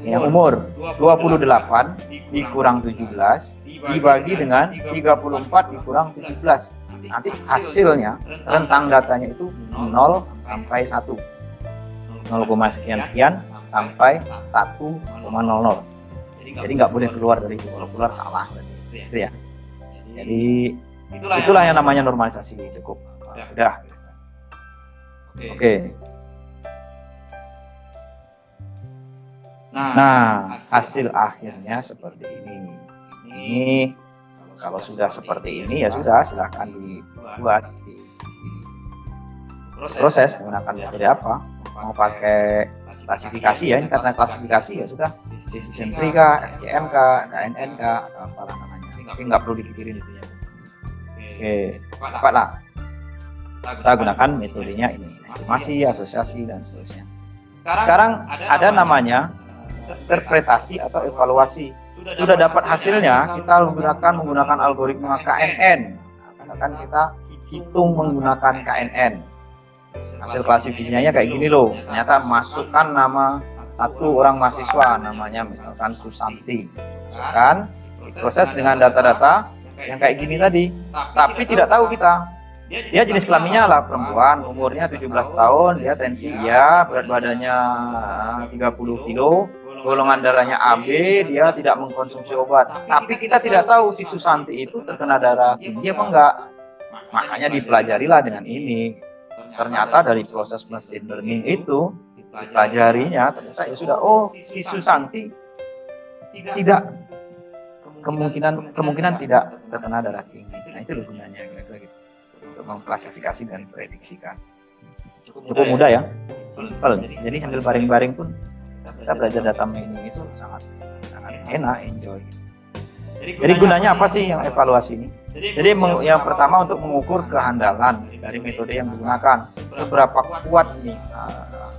Yang umur 28 dikurang 17, dibagi dengan 34 dikurang 17. Nanti hasilnya, rentang datanya itu 0 sampai 1. 0, sekian sekian sampai 1,00 jadi nggak boleh keluar dari itu. Kalau keluar salah. Itu ya. Jadi itulah, itulah yang namanya normalisasi cukup. Ya. udah. Oke. Okay. nah, nah hasil akhirnya seperti ini. Ini kalau sudah seperti ini ya sudah silahkan dibuat di proses menggunakan metode apa mau pakai klasifikasi ya ini karena klasifikasi ya sudah decision tree kah, FCM kah, KNN kah, atau apalah namanya. Tapi nggak perlu dipikirin itu. Oke, dapat lah. Kita gunakan metodenya ini, estimasi, asosiasi, dan seterusnya. Sekarang ada namanya interpretasi atau evaluasi. Sudah dapat hasilnya, kita menggunakan menggunakan algoritma KNN. Misalkan kita hitung menggunakan KNN. Hasil klasifikasinya kayak gini loh. Ternyata masukkan nama satu orang mahasiswa namanya misalkan Susanti kan proses dengan data-data yang kayak gini tadi tapi tidak tahu kita dia jenis kelaminnya lah perempuan umurnya 17 tahun dia tensi ya berat badannya 30 kilo golongan darahnya AB dia tidak mengkonsumsi obat. Tapi kita tidak tahu si Susanti itu terkena darah tinggi apa enggak. Makanya dipelajarilah dengan ini. Ternyata dari proses mesin learning itu dipelajarinya ternyata ya sudah. Oh si Susanti tidak kemungkinan kemungkinan tidak terkena darah tinggi. Nah itu gunanya kira-kira gitu. Untuk mengklasifikasi dan prediksikan. Cukup mudah ya. Simple. Jadi sambil baring-baring pun kita belajar data mining itu sangat sangat enak enjoy jadi gunanya apa sih yang evaluasi ini jadi yang pertama untuk mengukur kehandalan dari metode yang digunakan seberapa kuat nih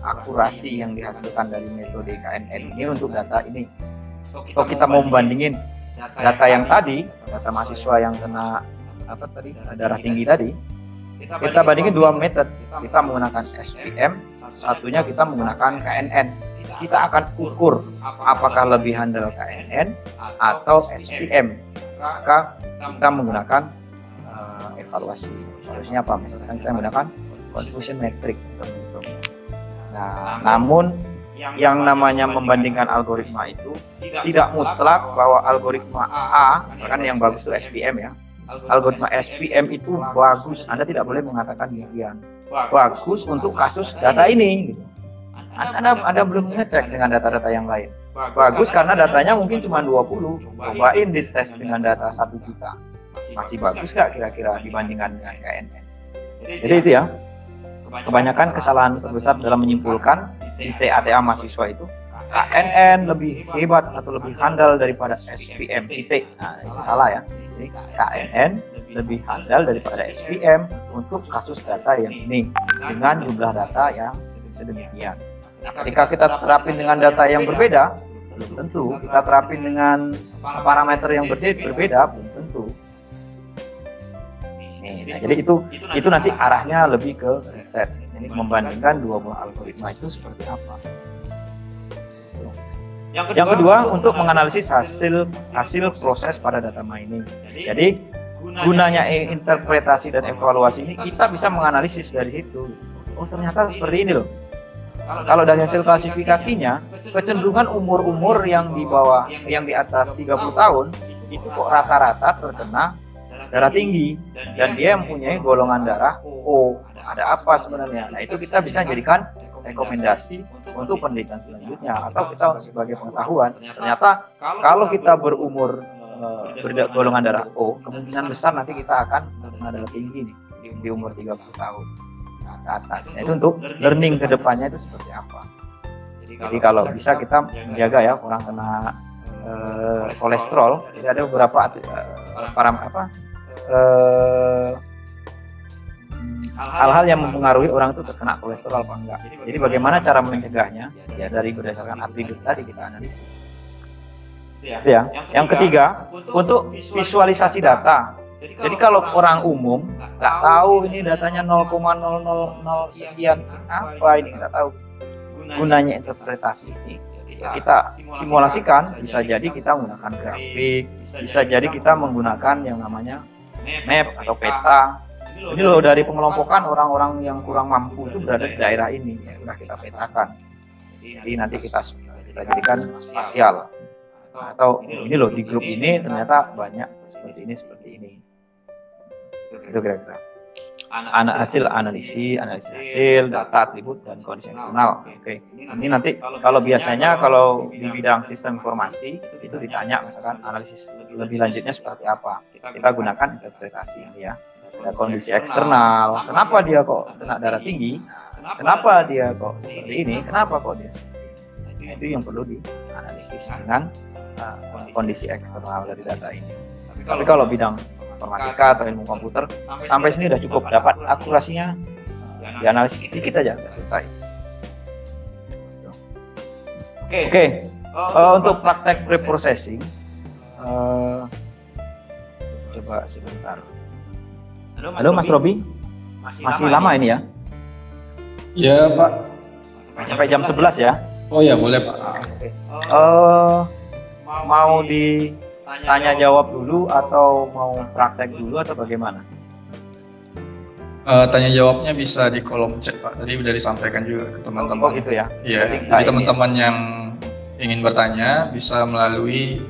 akurasi yang dihasilkan dari metode KNN ini untuk data ini. Kalau kita mau membandingin data yang tadi, data mahasiswa yang kena apa tadi darah tinggi tadi, kita bandingin dua metode. Kita menggunakan SPM, satunya kita menggunakan KNN. Kita akan ukur apakah lebih handal KNN atau SPM. Maka kita menggunakan uh, evaluasi. Evaluasinya apa? Misalkan kita menggunakan contribution metric. Nah, namun yang namanya membandingkan algoritma itu tidak mutlak bahwa algoritma A, misalkan yang bagus itu SVM ya, algoritma SVM itu bagus. Anda tidak boleh mengatakan demikian. Bagus untuk kasus data ini. Gitu. Anda, Anda belum ngecek dengan data-data yang lain. Bagus karena datanya mungkin cuma 20. Cobain dites dengan data 1 juta. Masih bagus nggak kira-kira dibandingkan dengan KNN? Jadi itu ya. Kebanyakan kesalahan terbesar dalam menyimpulkan di TATA mahasiswa itu KNN lebih hebat atau lebih handal daripada SPM IT. Nah, itu salah ya. Jadi KNN lebih handal daripada SPM untuk kasus data yang ini dengan jumlah data yang sedemikian. Ketika kita terapin dengan data yang berbeda, belum tentu. Kita terapin dengan parameter yang berbeda, belum tentu. Nih, nah, jadi itu itu nanti arahnya lebih ke riset. Jadi membandingkan dua buah algoritma itu seperti apa. Yang kedua, yang kedua untuk menganalisis hasil hasil proses pada data mining. Jadi gunanya interpretasi dan evaluasi ini kita bisa menganalisis dari situ. Oh ternyata seperti ini loh. Kalau dari hasil klasifikasinya, kecenderungan umur-umur yang di bawah, yang di atas 30 tahun, itu kok rata-rata terkena darah tinggi. Dan dia mempunyai golongan darah O. Ada apa sebenarnya? Nah itu kita bisa jadikan rekomendasi untuk pendidikan selanjutnya atau kita sebagai pengetahuan ternyata kalau kita berumur uh, golongan darah O kemungkinan besar nanti kita akan terkena darah tinggi nih di umur 30 tahun ke atas nah, itu untuk learning ke depannya itu seperti apa jadi kalau bisa kita menjaga ya orang kena uh, kolesterol jadi ada beberapa uh, para apa uh, hal-hal yang mempengaruhi orang itu terkena kolesterol apa enggak. Jadi bagaimana cara mencegahnya? Ya dari berdasarkan atribut tadi kita analisis. Itu ya. Yang ketiga, untuk visualisasi data. Jadi kalau orang umum nggak tahu ini datanya 0,000 sekian apa ini kita tahu. Gunanya interpretasi ini. Kita simulasikan bisa jadi kita menggunakan grafik bisa jadi kita menggunakan yang namanya map atau peta. ini loh dari pengelompokan orang-orang yang kurang mampu itu berada di daerah. ini ya sudah kita petakan. Jadi nanti kita kita jadikan spasial. Atau ini loh di grup ini ternyata banyak seperti ini seperti ini. Itu kira-kira. Anak hasil. analisis, analisis hasil, data atribut dan kondisi eksternal. Oke. Ini nanti kalau biasanya kalau di bidang sistem informasi itu ditanya misalkan analisis lebih lanjutnya seperti apa. Kita gunakan interpretasi ini ya. ada kondisi eksternal. kenapa dia kok kena darah tinggi? kenapa dia kok seperti ini? Kenapa kok dia seperti ini? Nah, itu yang perlu dianalisis dengan uh, kondisi eksternal dari data ini. Tapi kalau bidang informatika atau ilmu komputer sampai sini sudah cukup dapat akurasinya dianalisis sedikit aja sudah selesai oke okay. okay. uh, untuk praktek preprocessing uh, coba sebentar Halo Mas, Halo, Mas Robi. Masih, Masih lama, lama ini ya? Iya Pak. Sampai jam 11 ya? Oh ya boleh Pak. Uh, mau ditanya jawab dulu atau mau praktek dulu atau bagaimana? Uh, tanya jawabnya bisa di kolom chat Pak. Tadi sudah disampaikan juga ke teman-teman. Oh gitu ya? Iya. Jadi teman-teman yang ingin bertanya bisa melalui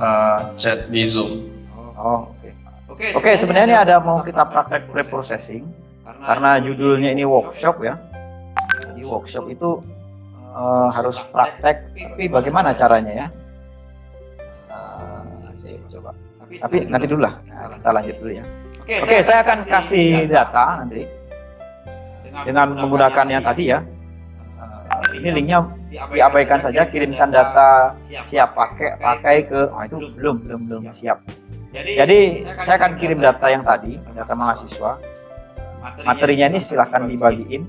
uh, chat di Zoom. Oh, Oke, okay, sebenarnya ini ada mau kita praktek preprocessing karena judulnya ini workshop ya. Jadi workshop itu uh, harus praktek, tapi bagaimana caranya ya? Uh, saya coba. Tapi nanti dulu lah, nah, kita lanjut dulu ya. Oke, okay, saya akan kasih data nanti dengan menggunakan yang tadi ya. Uh, ini linknya diabaikan saja, kirimkan data siap pakai pakai ke, oh itu belum belum belum siap. Jadi, Jadi saya akan kirim data yang tadi, data mahasiswa. Materinya ini silahkan dibagiin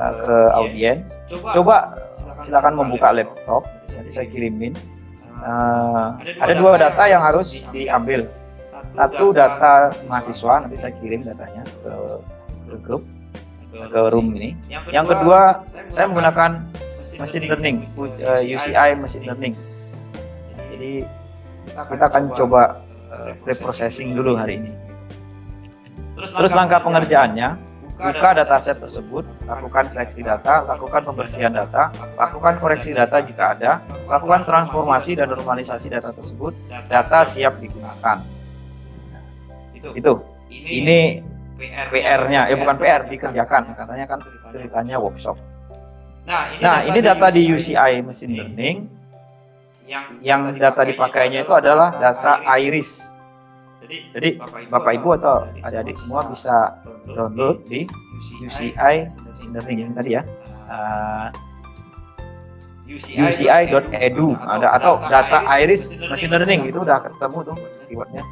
uh, ke audiens. Coba silahkan membuka laptop, nanti saya kirimin. Uh, ada dua data yang harus diambil. Satu data mahasiswa, nanti saya kirim datanya ke, ke grup, ke room ini. Yang kedua, saya menggunakan machine learning, UCI machine learning. Jadi kita akan coba preprocessing dulu hari ini. Terus, Terus langkah pengerjaannya, buka dataset tersebut, lakukan seleksi data, lakukan pembersihan data, lakukan koreksi data jika ada, lakukan transformasi dan normalisasi data tersebut, data siap digunakan. Itu. Ini PR-nya, ya bukan PR, dikerjakan. Katanya kan ceritanya workshop. Nah, ini, nah, data, ini data di UCI Machine Learning. Yang, yang data dipakainya itu adalah data iris. Jadi, Bapak Ibu atau adik-adik semua bisa download di UCI Machine Learning ini tadi ya. Uh, UCI.edu ada atau data iris machine learning itu udah ketemu tuh keywordnya.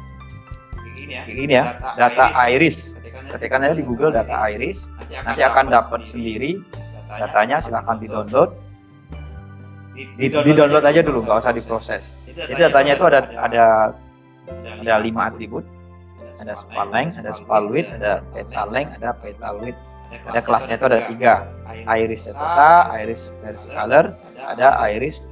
Ini ya data iris. Ketikkan aja di Google data iris. Nanti akan dapat sendiri. datanya silahkan di download di, di download aja dulu. nggak usah diproses. Jadi datanya itu ada ada ada lima atribut ada spal length ada spal width ada petal length ada petal width ada kelasnya itu ada tiga iris setosa iris color ada iris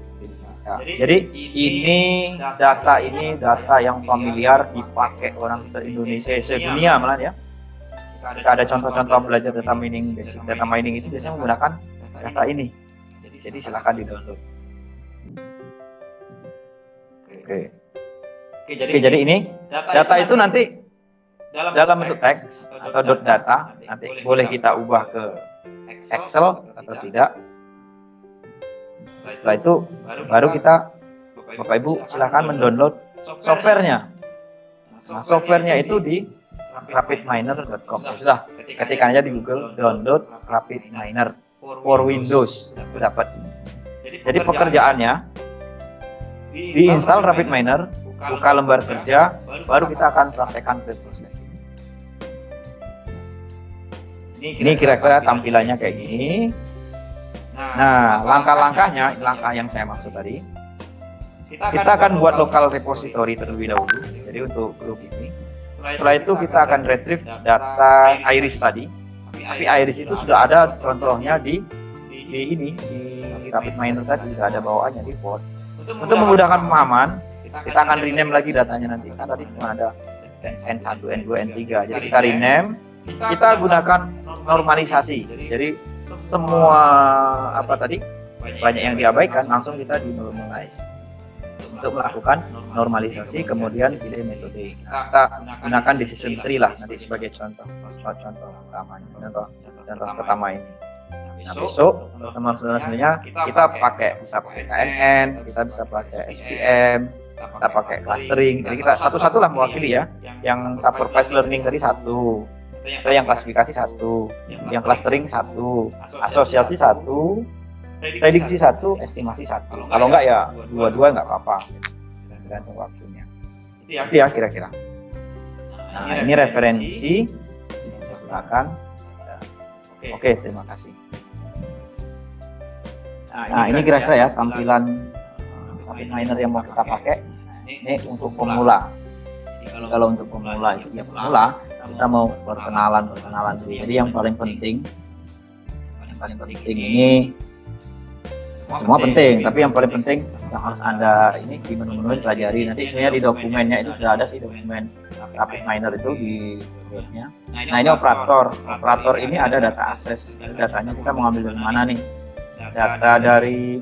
Ya. Jadi ini data ini data yang familiar dipakai orang se Indonesia, se dunia malah ya. Jika ada contoh-contoh belajar data mining, basic data mining itu biasanya menggunakan data ini. Jadi silahkan di download. Oke. Oke, jadi, Oke, jadi ini data itu nanti dalam bentuk teks atau dot data nanti boleh kita ubah ke Excel atau tidak setelah itu baru kita Bapak Ibu silahkan mendownload softwarenya. Nah, softwarenya itu di rapidminer.com. Ya, sudah, ketikkan aja di Google download rapidminer for Windows. Itu dapat. Jadi pekerjaannya diinstal rapidminer, buka lembar kerja, baru kita akan praktekkan proses ini. Ini kira-kira tampilannya kayak gini. Nah, langkah-langkahnya, langkah yang saya maksud tadi, kita akan buat lokal repository terlebih dahulu. Jadi untuk grup ini, setelah itu kita akan retrieve data iris tadi. Tapi iris itu sudah ada contohnya di di ini di rapid miner tadi sudah ada bawaannya di port. Untuk memudahkan pemahaman, kita akan rename lagi datanya nanti. Kan tadi cuma ada N1, N2, N3. Jadi kita rename, kita gunakan normalisasi. Jadi semua apa tadi? banyak yang diabaikan langsung kita di normalize untuk melakukan normalisasi kemudian pilih metode. kita gunakan decision tree lah nanti sebagai contoh. Contoh pertama contoh contoh pertama ini. nah besok teman-teman sebenarnya kita pakai bisa pakai KNN kita bisa pakai SVM kita pakai clustering jadi kita satu-satu lah mewakili ya. yang supervised learning tadi satu. Itu yang klasifikasi satu, yang clustering satu, asosiasi satu, prediksi satu, estimasi satu. Kalau enggak ya dua-dua enggak apa-apa, tergantung waktunya. Itu ya. Kira-kira. Nah ini referensi. yang saya gunakan. Oke, terima kasih. Nah ini kira-kira ya tampilan miner yang mau kita pakai. Ini untuk pemula. Kalau untuk pemula itu ya pemula kita mau perkenalan perkenalan dulu. Jadi yang paling penting. yang paling penting ini semua penting tapi yang paling penting yang harus anda ini di menu-menu pelajari. Nanti sebenarnya di dokumennya itu sudah ada sih dokumen rapid miner itu di webnya. Nah ini operator. operator. Ini ada data akses datanya kita mau ambil dari mana nih? Data dari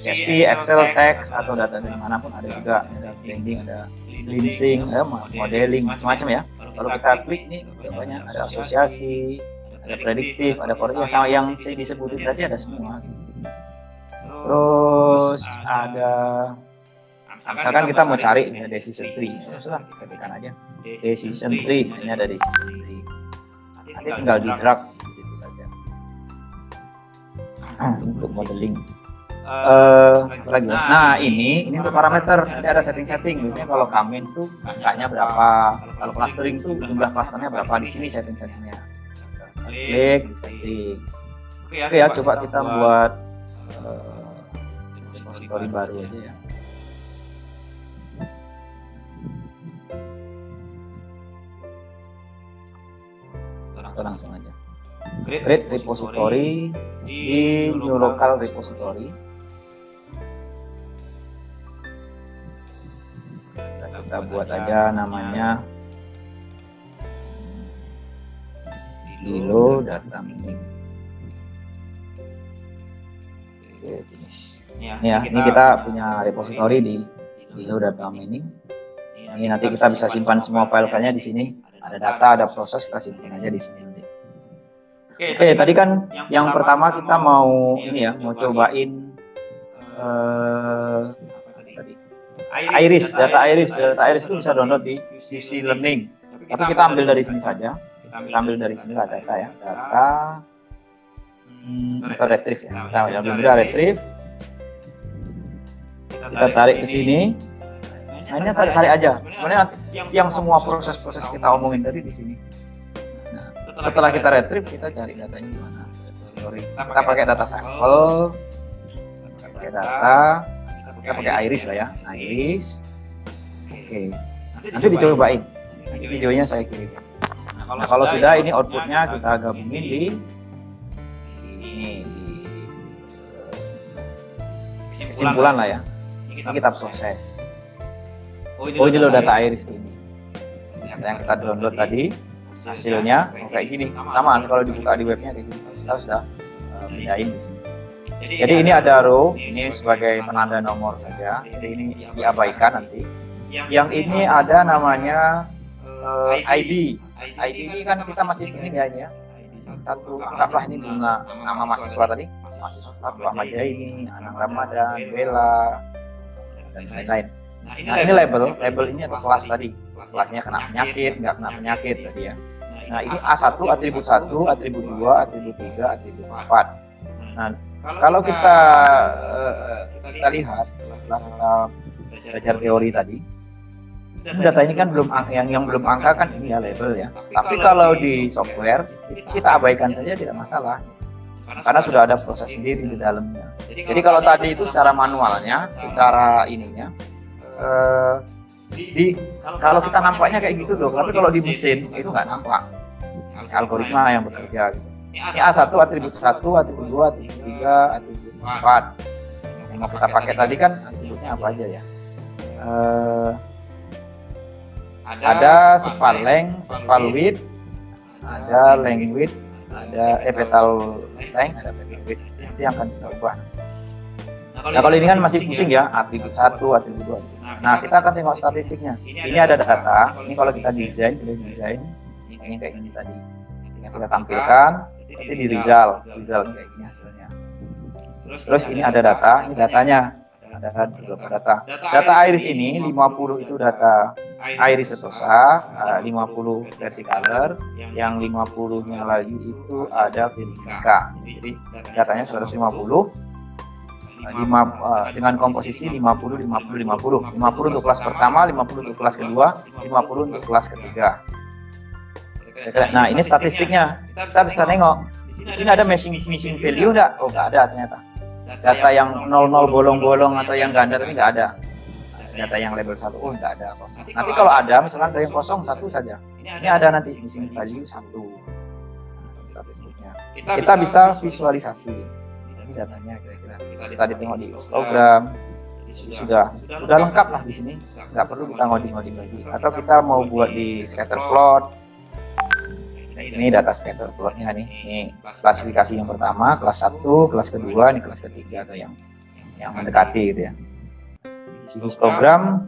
CSV, Excel, text atau data dari mana pun ada juga. Ada blending, ada cleansing, ada modeling macam-macam. ya. Kalau kita klik nih banyak ada asosiasi ada prediktif ada koreksi sama yang saya disebutin tadi ada semua. terus ada misalkan kita mau cari ya, decision tree ya. Sudah ketikkan aja. Decision tree ini ada decision tree nanti tinggal di drag di situ saja. <clears throat> Untuk modeling uh, lagi ya. Nah ini ini untuk parameter nanti ada setting-setting. Biasanya kalau kamen tuh angkanya berapa, kalau clustering tuh jumlah clusternya berapa di sini setting-settingnya. Klik di setting. Oke ya coba kita buat uh, story baru aja ya. Atau langsung aja. Create repository di new local repository. Kita buat aja namanya. Below data mining oke finish. Ya, ya ini kita punya repository di below data mining ini nanti kita bisa simpan semua file-filenya di sini. Ada data ada proses kita simpan aja di sini nanti. Oke tadi kan yang pertama kita mau ini ya mau cobain eh, tadi Iris, data Iris, data Iris itu bisa download di UC Learning. Tapi kita ambil dari sini saja. Kita ambil dari sini lah data ya, data hmm, atau retrieve ya. Kita ambil dulu retrieve. Kita tarik ke sini. Nah ini tarik tarik aja. Kemudian yang semua proses-proses kita omongin tadi di sini. Nah, setelah kita retrieve kita cari datanya di mana. Kita pakai data sampel, pakai data, kita pakai iris lah ya. Iris. Oke. Nanti dicobain. nanti videonya saya kirim. Nah kalau sudah ini outputnya kita gabungin di ini di eh, kesimpulan lah. ya. Ini kita proses. oh ini loh data iris ini. Data yang kita download tadi hasilnya oh, kayak gini. sama. Kalau dibuka di webnya kayak gini. Kita sudah uh, bedain di sini jadi ini ada row, ini sebagai penanda nomor saja. Jadi ini diabaikan nanti. Yang ini ada namanya uh, ID. ID ini kan kita masih ingin ya ini ya. Satu, anggaplah ini bunga nama mahasiswa tadi. Mahasiswa satu Ahmad Jaini, Anang Ramadan, Bella, dan lain-lain. Nah ini label, label ini atau kelas tadi. Kelasnya kena penyakit, nggak kena penyakit tadi ya. Nah ini A1, atribut 1, atribut 2, atribut 3, atribut 4. Nah kalau kita kita lihat setelah kita belajar teori tadi, data ini kan belum yang yang belum angka kan ini ya label ya. Tapi kalau di software kita abaikan saja tidak masalah karena sudah ada proses sendiri di dalamnya. Jadi kalau tadi itu secara manualnya, secara ininya, uh, di kalau kita nampaknya kayak gitu loh, tapi kalau di mesin itu nggak nampak algoritma yang bekerja. Gitu. Ini A1 atribut 1, atribut 2, atribut 3, atribut 4. Yang kita pakai tadi kan atributnya apa aja ya? Uh, ada spal length, spal width, ada length width, ada eh, petal length, ada petal width. Itu yang akan kita ubah. Nah kalau ini kan masih pusing ya, atribut 1, atribut 2. Nah kita akan tengok statistiknya. Ini ada data, ini kalau kita desain, kita desain, ini kayak ini tadi. Yang kita tampilkan, nanti di Rizal Rizal kayak gini hasilnya. Terus ini ada data ini datanya. ada beberapa data data. Iris ini 50 itu data iris setosa 50 versi color yang 50 nya lagi itu ada verifika. Jadi datanya 150 lima uh, dengan komposisi 50 50 50 50 untuk kelas pertama 50 untuk kelas kedua 50 untuk kelas ketiga Nah ini statistiknya. Kita bisa nengok. Di sini ada missing missing value enggak? Oh nggak ada ternyata. Data yang 00 bolong-bolong atau yang ganda tapi nggak ada. Data yang label satu oh nggak ada kosong. Nanti kalau ada misalnya ada yang kosong satu saja. Ini ada nanti missing value satu statistiknya. Kita bisa visualisasi. Ini datanya kira-kira. Kita ditengok di histogram. Sudah sudah lengkap lah di sini. Nggak perlu kita ngoding-ngoding lagi. Atau kita mau buat di scatter plot ini data scatter plotnya nih. Ini klasifikasi yang pertama kelas 1 kelas kedua ini kelas ketiga atau yang yang mendekati gitu ya. Histogram.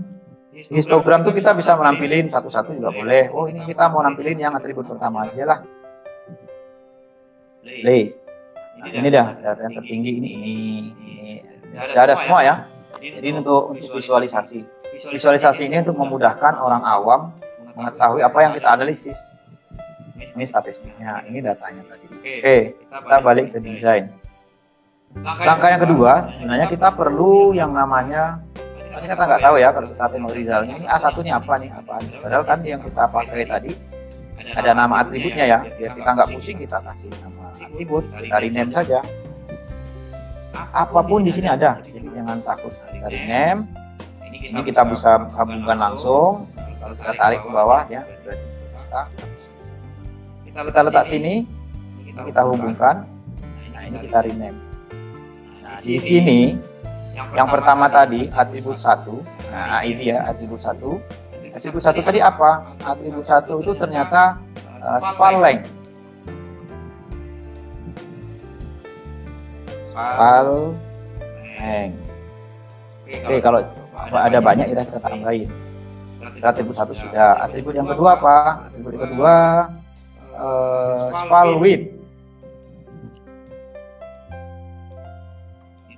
Histogram tuh kita bisa menampilin satu-satu juga boleh. Oh ini kita mau nampilin yang atribut pertama aja lah. Lay nah, ini dah data yang tertinggi ini ini ini. Ada semua ya. Jadi untuk untuk visualisasi. Visualisasi ini untuk memudahkan orang awam mengetahui apa yang kita analisis ini statistiknya, ini datanya tadi. Oke, kita balik ke desain. Langkah yang kedua, sebenarnya kita perlu yang namanya ini kita nggak tahu ya kalau kita tengok Rizalnya. Ini A1 nya apa nih apa nih. Padahal kan yang kita pakai tadi ada nama atributnya ya. Biar kita nggak pusing kita kasih nama atribut kita rename saja. Apa pun di sini ada. Jadi jangan takut kita rename. Ini kita bisa hubungkan langsung. Kalau kita tarik ke bawah ya. Kita kita letak, letak sini, sini kita, kita hubungkan. Nah, ini kita rename. Nah, nah di sini yang pertama tadi atribut satu. Nah, ini ya atribut satu. Atribut satu tadi apa? Atribut satu itu ternyata eh, eh, uh, span length. Span length. Oke, kalau ada banyak kita, kita tambahin. Atribut satu sudah. Atribut yang kedua apa? Atribut yang kedua uh, spal width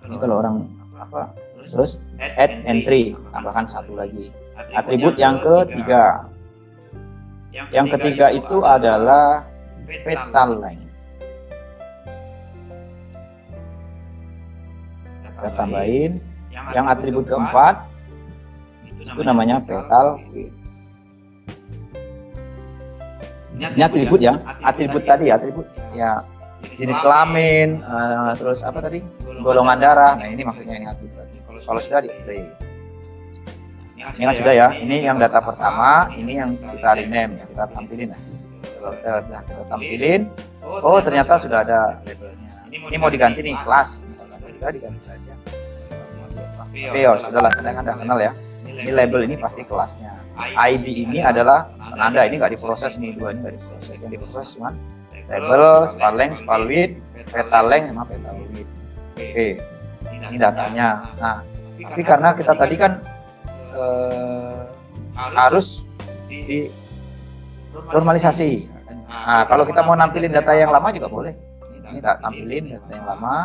ini kalau orang apa? Terus? Add entry. tambahkan satu lagi. Atribut yang ketiga. yang ketiga itu adalah petal. length kita tambahin. yang atribut keempat itu namanya petal. width ini atribut ya? atribut tadi atribut. Ya jenis kelamin. uh, terus apa tadi? Golongan darah. nah ini maksudnya ini atribut kalau sudah di play ini kan sudah ya? Ini yang data pertama. ini yang kita rename ya kita tampilin lah kalau kita, tampilin oh ternyata sudah ada labelnya. Ini mau diganti nih kelas. misalkan kita diganti saja. Tapi ya sudahlah kita kan udah kenal ya ini label ini pasti kelasnya. ID ini adalah penanda. Ini nggak diproses nih dua ini nggak diproses. Yang diproses cuma label spal length spal width peta length sama peta width. Oke ini datanya. Nah tapi karena kita tadi kan eh, harus di normalisasi. Nah kalau kita mau nampilin data yang lama juga boleh. Ini tak tampilin data yang lama.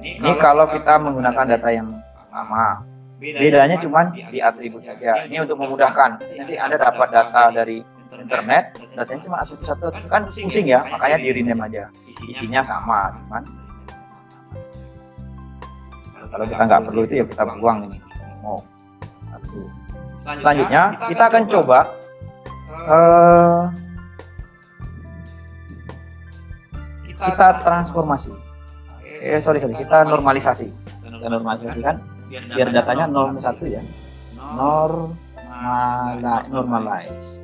Ini kalau kita menggunakan data yang lama bedanya cuma di atribut saja. ini untuk memudahkan. nanti anda dapat data dari internet. datanya cuma atribut satu. Kan pusing ya. makanya di rename aja. Isinya sama cuman kalau kita nggak perlu itu ya kita buang ini. Mau satu. Selanjutnya kita akan coba. uh, kita transformasi. eh sorry sorry kita normalisasi. Kita normalisasi kan biar datanya 0 satu ya. Normal normalize.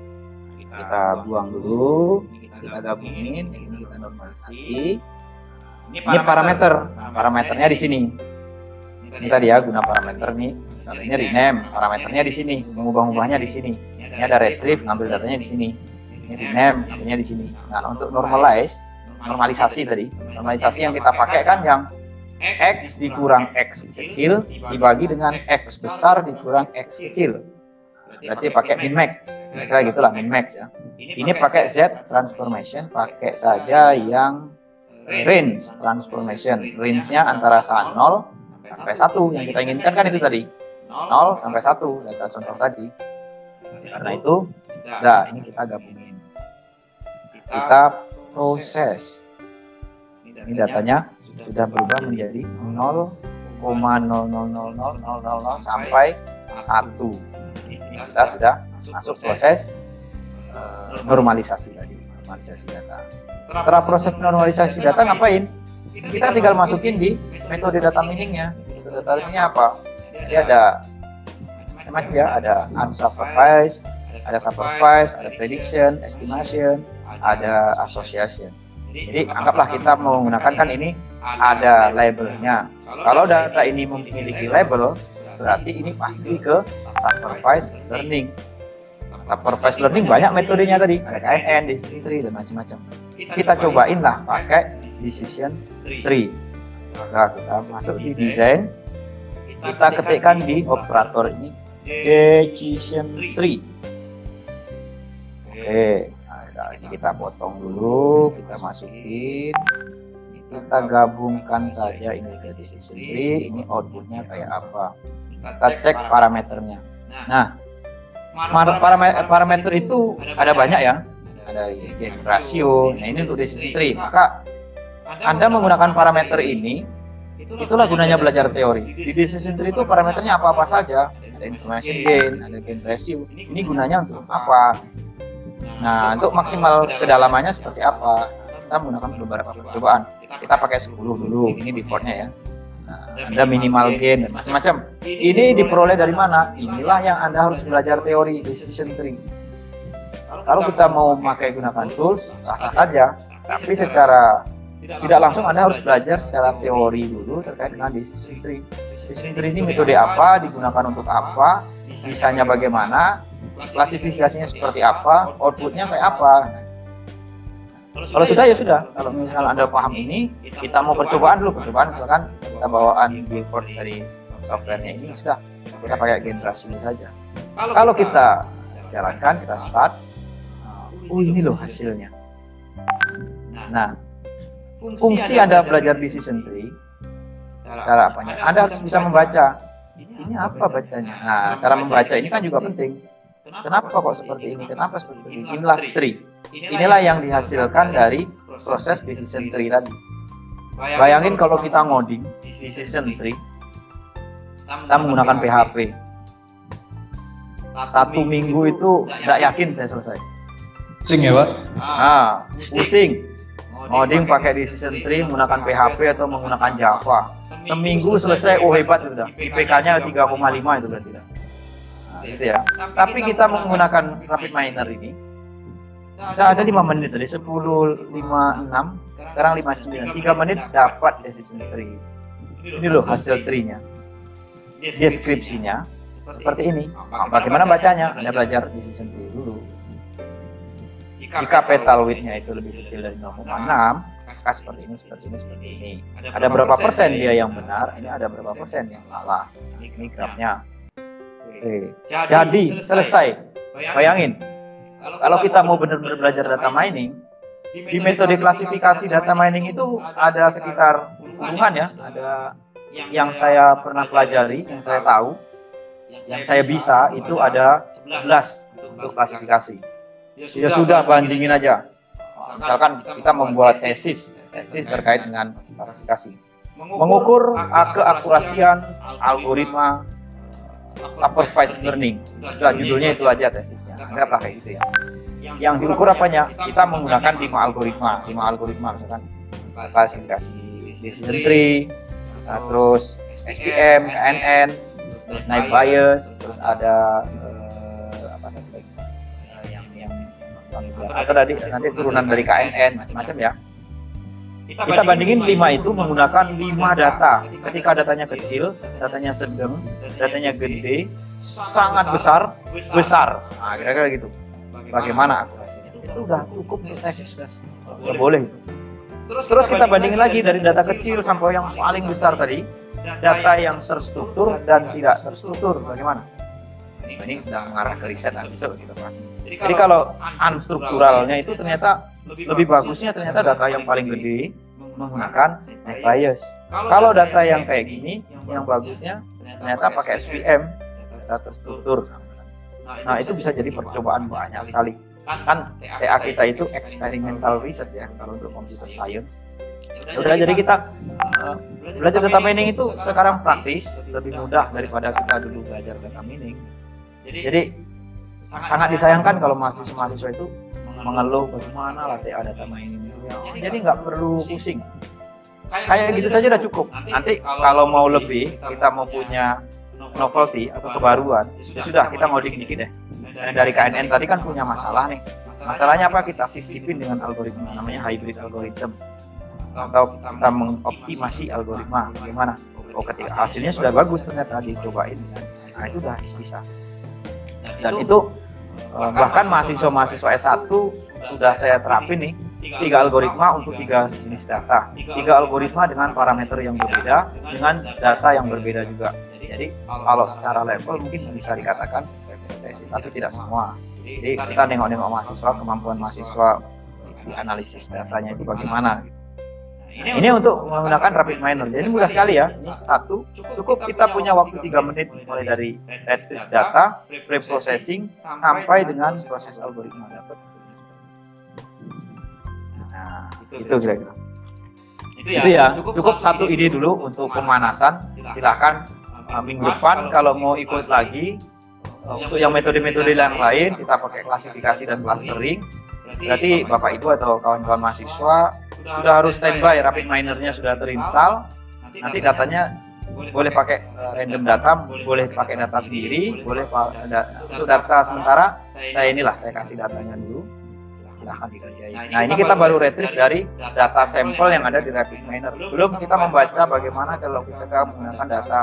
kita buang dulu. kita gabungin. ini kita normalisasi. ini parameter. Parameternya di sini. Ini tadi ya guna parameter nih. Ini rename. Parameternya di sini. Mengubah-ubahnya di sini. Ini ada retrieve ngambil datanya di sini. Ini rename ngambilnya di sini. Nah untuk normalize normalisasi tadi. Normalisasi yang kita pakai kan yang X dikurang X kecil dibagi dengan X besar dikurang X kecil. Berarti pakai min max kira gitulah min max ya. Ini pakai Z transformation pakai saja yang range transformation. Range-nya antara 0 sampai 1 yang kita inginkan kan itu tadi. 0 sampai 1 data contoh tadi. Karena itu nah ini kita gabungin. Kita proses. Ini datanya sudah berubah menjadi 0,0000000 sampai 1 ini kita sudah masuk proses uh, normalisasi tadi normalisasi data. Setelah proses normalisasi data ngapain? kita tinggal masukin di metode data miningnya metode data miningnya apa? Jadi ada macam ya. Ada unsupervised ada supervised ada prediction estimation ada association. Jadi anggaplah kita menggunakan kan ini ada labelnya. Kalau data ini memiliki label, berarti ini pasti ke supervised learning. Supervised learning banyak metodenya tadi, ada KNN, decision tree dan macam-macam. Kita cobain lah pakai decision tree. Maka kita masuk di design, kita ketikkan di operator ini decision tree. Oke, nah, ini kita potong dulu, kita masukin kita gabungkan saja ini ke decision tree ini outputnya kayak apa? Kita cek parameternya. Nah parameter, parameter itu? ada banyak ya. ada gain ratio. nah ini untuk decision tree maka anda menggunakan parameter ini. itulah gunanya belajar teori. di decision tree itu parameternya apa-apa saja. Ada information gain ada gain ratio. Ini gunanya untuk apa? nah untuk maksimal kedalamannya seperti apa? Kita menggunakan beberapa percobaan kita pakai 10 dulu ini defaultnya ya. Nah, anda minimal gain dan macam-macam. ini diperoleh dari mana? inilah yang anda harus belajar teori decision tree kalau kita mau pakai gunakan tools sah-sah saja. Tapi secara tidak langsung anda harus belajar secara teori dulu terkait dengan decision tree decision tree ini metode apa digunakan untuk apa bisanya bagaimana klasifikasinya seperti apa outputnya kayak apa Kalau sudah ya sudah. Kalau misalnya Anda paham ini, kita mau percobaan dulu, percobaan misalkan kita bawaan billboard dari softwarenya ini sudah kita pakai generasi ini saja. Kalau kita jalankan, kita start, oh ini loh hasilnya. Nah, fungsi Anda belajar decision tree secara apanya? Anda harus bisa membaca. Ini apa bacanya? Nah, cara membaca ini kan juga penting. Kenapa kok seperti ini? Kenapa seperti ini? Inilah tree. Inilah yang dihasilkan dari proses decision tree tadi. Bayangin kalau kita ngoding decision tree, kita menggunakan PHP. Satu minggu itu tidak yakin saya selesai. Pusing ya Pak? Nah, pusing. Ngoding pakai decision tree menggunakan PHP atau menggunakan Java. Seminggu selesai, oh hebat itu udah. IPK-nya 3,5 itu berarti. Nah, gitu ya. Tapi kita menggunakan Rapid Miner ini, sudah ada 5 menit tadi, 10, 5, 6, sekarang 5, 9. 3 menit dapat decision tree. Ini loh hasil tree-nya. Deskripsinya seperti ini. Bagaimana bacanya? Anda belajar decision tree dulu. Jika petal width-nya itu lebih kecil dari 0,6, maka seperti ini, seperti ini, seperti ini. Ada berapa persen dia yang benar, ini ada berapa persen yang salah. Ini grafnya. Oke. Jadi, selesai. Bayangin, kalau kita mau benar-benar belajar data mining, di metode klasifikasi data mining itu ada sekitar puluhan ya, ada yang saya pernah pelajari, yang saya tahu, yang saya bisa itu ada 11 untuk klasifikasi. Ya sudah bandingin aja. Misalkan kita membuat tesis, tesis terkait dengan klasifikasi. Mengukur keakurasian algoritma supervised learning. Nah, judulnya itu aja tesisnya. Anggaplah kayak gitu ya. Yang diukur apanya? Kita menggunakan lima algoritma, lima algoritma misalkan klasifikasi decision tree, nah, terus SPM, KNN, terus naik bias, terus ada uh, apa satu lagi yang yang atau tadi nanti turunan dari KNN macam-macam ya. Kita bandingin lima itu menggunakan lima data. Ketika datanya kecil, datanya sedang, datanya gede, sangat besar, besar. Nah, kira-kira gitu. Bagaimana akurasinya? Itu udah cukup untuk tesis, sudah boleh. Terus kita bandingin lagi dari data kecil sampai yang paling besar tadi, data yang terstruktur dan tidak terstruktur. Bagaimana? Ini udah mengarah ke riset dan besok kita pasti. Jadi kalau unstrukturalnya itu ternyata lebih bagusnya ternyata data yang paling gede menggunakan net bias. Kalau data yang kayak gini, yang bagusnya ternyata pakai SPM, data terstruktur. Nah itu bisa jadi percobaan banyak sekali. Kan TA kita itu experimental research ya kalau untuk computer science. Udah jadi kita uh, belajar data mining itu sekarang praktis lebih mudah daripada kita dulu belajar data mining. Jadi sangat disayangkan kalau mahasiswa-mahasiswa itu mengeluh bagaimana latih ada data ini. Jadi nggak perlu pusing. Kayak gitu saja udah cukup. Nanti kalau mau lebih, kita mau punya novelty atau kebaruan, ya sudah kita mau dikit-dikit deh. Dan dari KNN tadi kan punya masalah nih. Masalahnya apa? Kita sisipin dengan algoritma namanya hybrid algorithm atau kita mengoptimasi algoritma bagaimana oh ketika hasilnya sudah bagus ternyata dicobain nah itu udah bisa dan itu bahkan mahasiswa-mahasiswa S1 sudah saya terapin nih tiga algoritma untuk tiga jenis data. Tiga algoritma dengan parameter yang berbeda dengan data yang berbeda juga. Jadi kalau secara level mungkin bisa dikatakan tesis tapi tidak semua. Jadi kita nengok-nengok mahasiswa kemampuan mahasiswa di analisis datanya itu bagaimana ini, ini untuk menggunakan rapid miner. Jadi mudah sekali ya. Ini satu, cukup kita punya waktu 3 menit mulai dari retrieve data, pre-processing, sampai dengan proses algoritma dapat. Nah, itu kira-kira. Itu ya, cukup satu ide dulu untuk pemanasan. Silahkan uh, minggu depan kalau mau ikut lagi, uh, untuk yang metode-metode yang lain, kita pakai klasifikasi dan clustering. Berarti Bapak Ibu atau kawan-kawan mahasiswa sudah harus standby rapid minernya sudah terinstall. nanti datanya boleh pakai uh, random data boleh pakai data sendiri boleh untuk data sementara. saya inilah saya kasih datanya dulu. silahkan dikerjain. Nah ini kita baru retrieve dari data sampel yang ada di rapid miner. belum kita membaca bagaimana kalau kita menggunakan data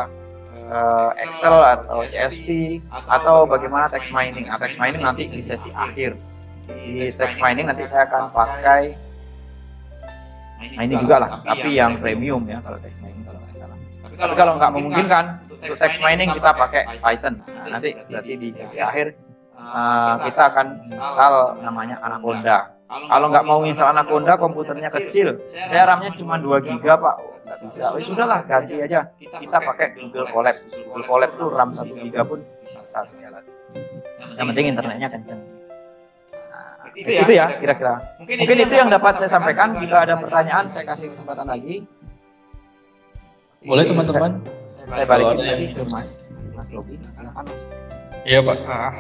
uh, Excel atau CSV atau bagaimana text mining. nah, text mining nanti di sesi akhir. di text mining nanti saya akan pakai Nah ini juga lah, tapi yang premium ya kalau text mining kalau nggak salah. Tapi kalau nggak memungkinkan untuk text mining kita pakai Python. Nah, nanti berarti di sesi akhir uh, kita akan install namanya Anaconda. Kalau nggak mau install Anaconda, komputernya kecil. Saya RAM-nya cuma 2 GB pak. Nggak bisa. Oh, sudahlah ganti aja. Kita pakai Google Colab. Google Colab tuh RAM 1 GB pun bisa jalan. Yang penting internetnya kenceng. Itu, itu ya kira-kira. Mungkin, Mungkin itu yang dapat saya sampaikan. Jika ada pertanyaan, saya kasih kesempatan lagi. Boleh teman-teman. Saya balik lagi ke Mas Mas Lobi. Silakan Mas. Iya Pak. Ah.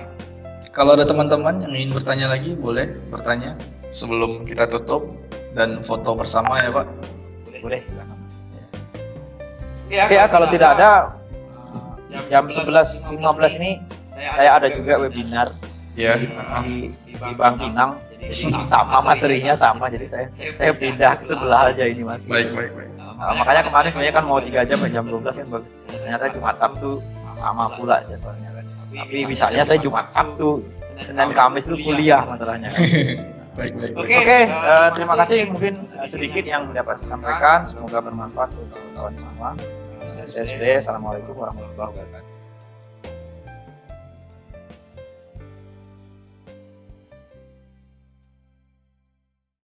Kalau ada teman-teman yang ingin bertanya lagi, boleh bertanya sebelum kita tutup dan foto bersama ya Pak. Boleh, silakan. Ya, ya kalau tidak ada jam 11.15 ini saya ada juga webinar ya. di, di, Bang Pinang. Jadi <laughs> sama materinya sama, jadi saya saya pindah ke sebelah aja ini mas. Baik baik baik. Nah, makanya kemarin sebenarnya kan mau tiga jam jam 12 kan bagus. Ternyata Jumat Sabtu sama pula jadwalnya kan. Tapi misalnya saya Jumat Sabtu, Senin Kamis itu kuliah masalahnya. <laughs> baik baik. Oke, okay, uh, terima kasih mungkin sedikit yang dapat saya sampaikan. Semoga bermanfaat untuk kawan-kawan semua. Saya Assalamualaikum warahmatullahi wabarakatuh.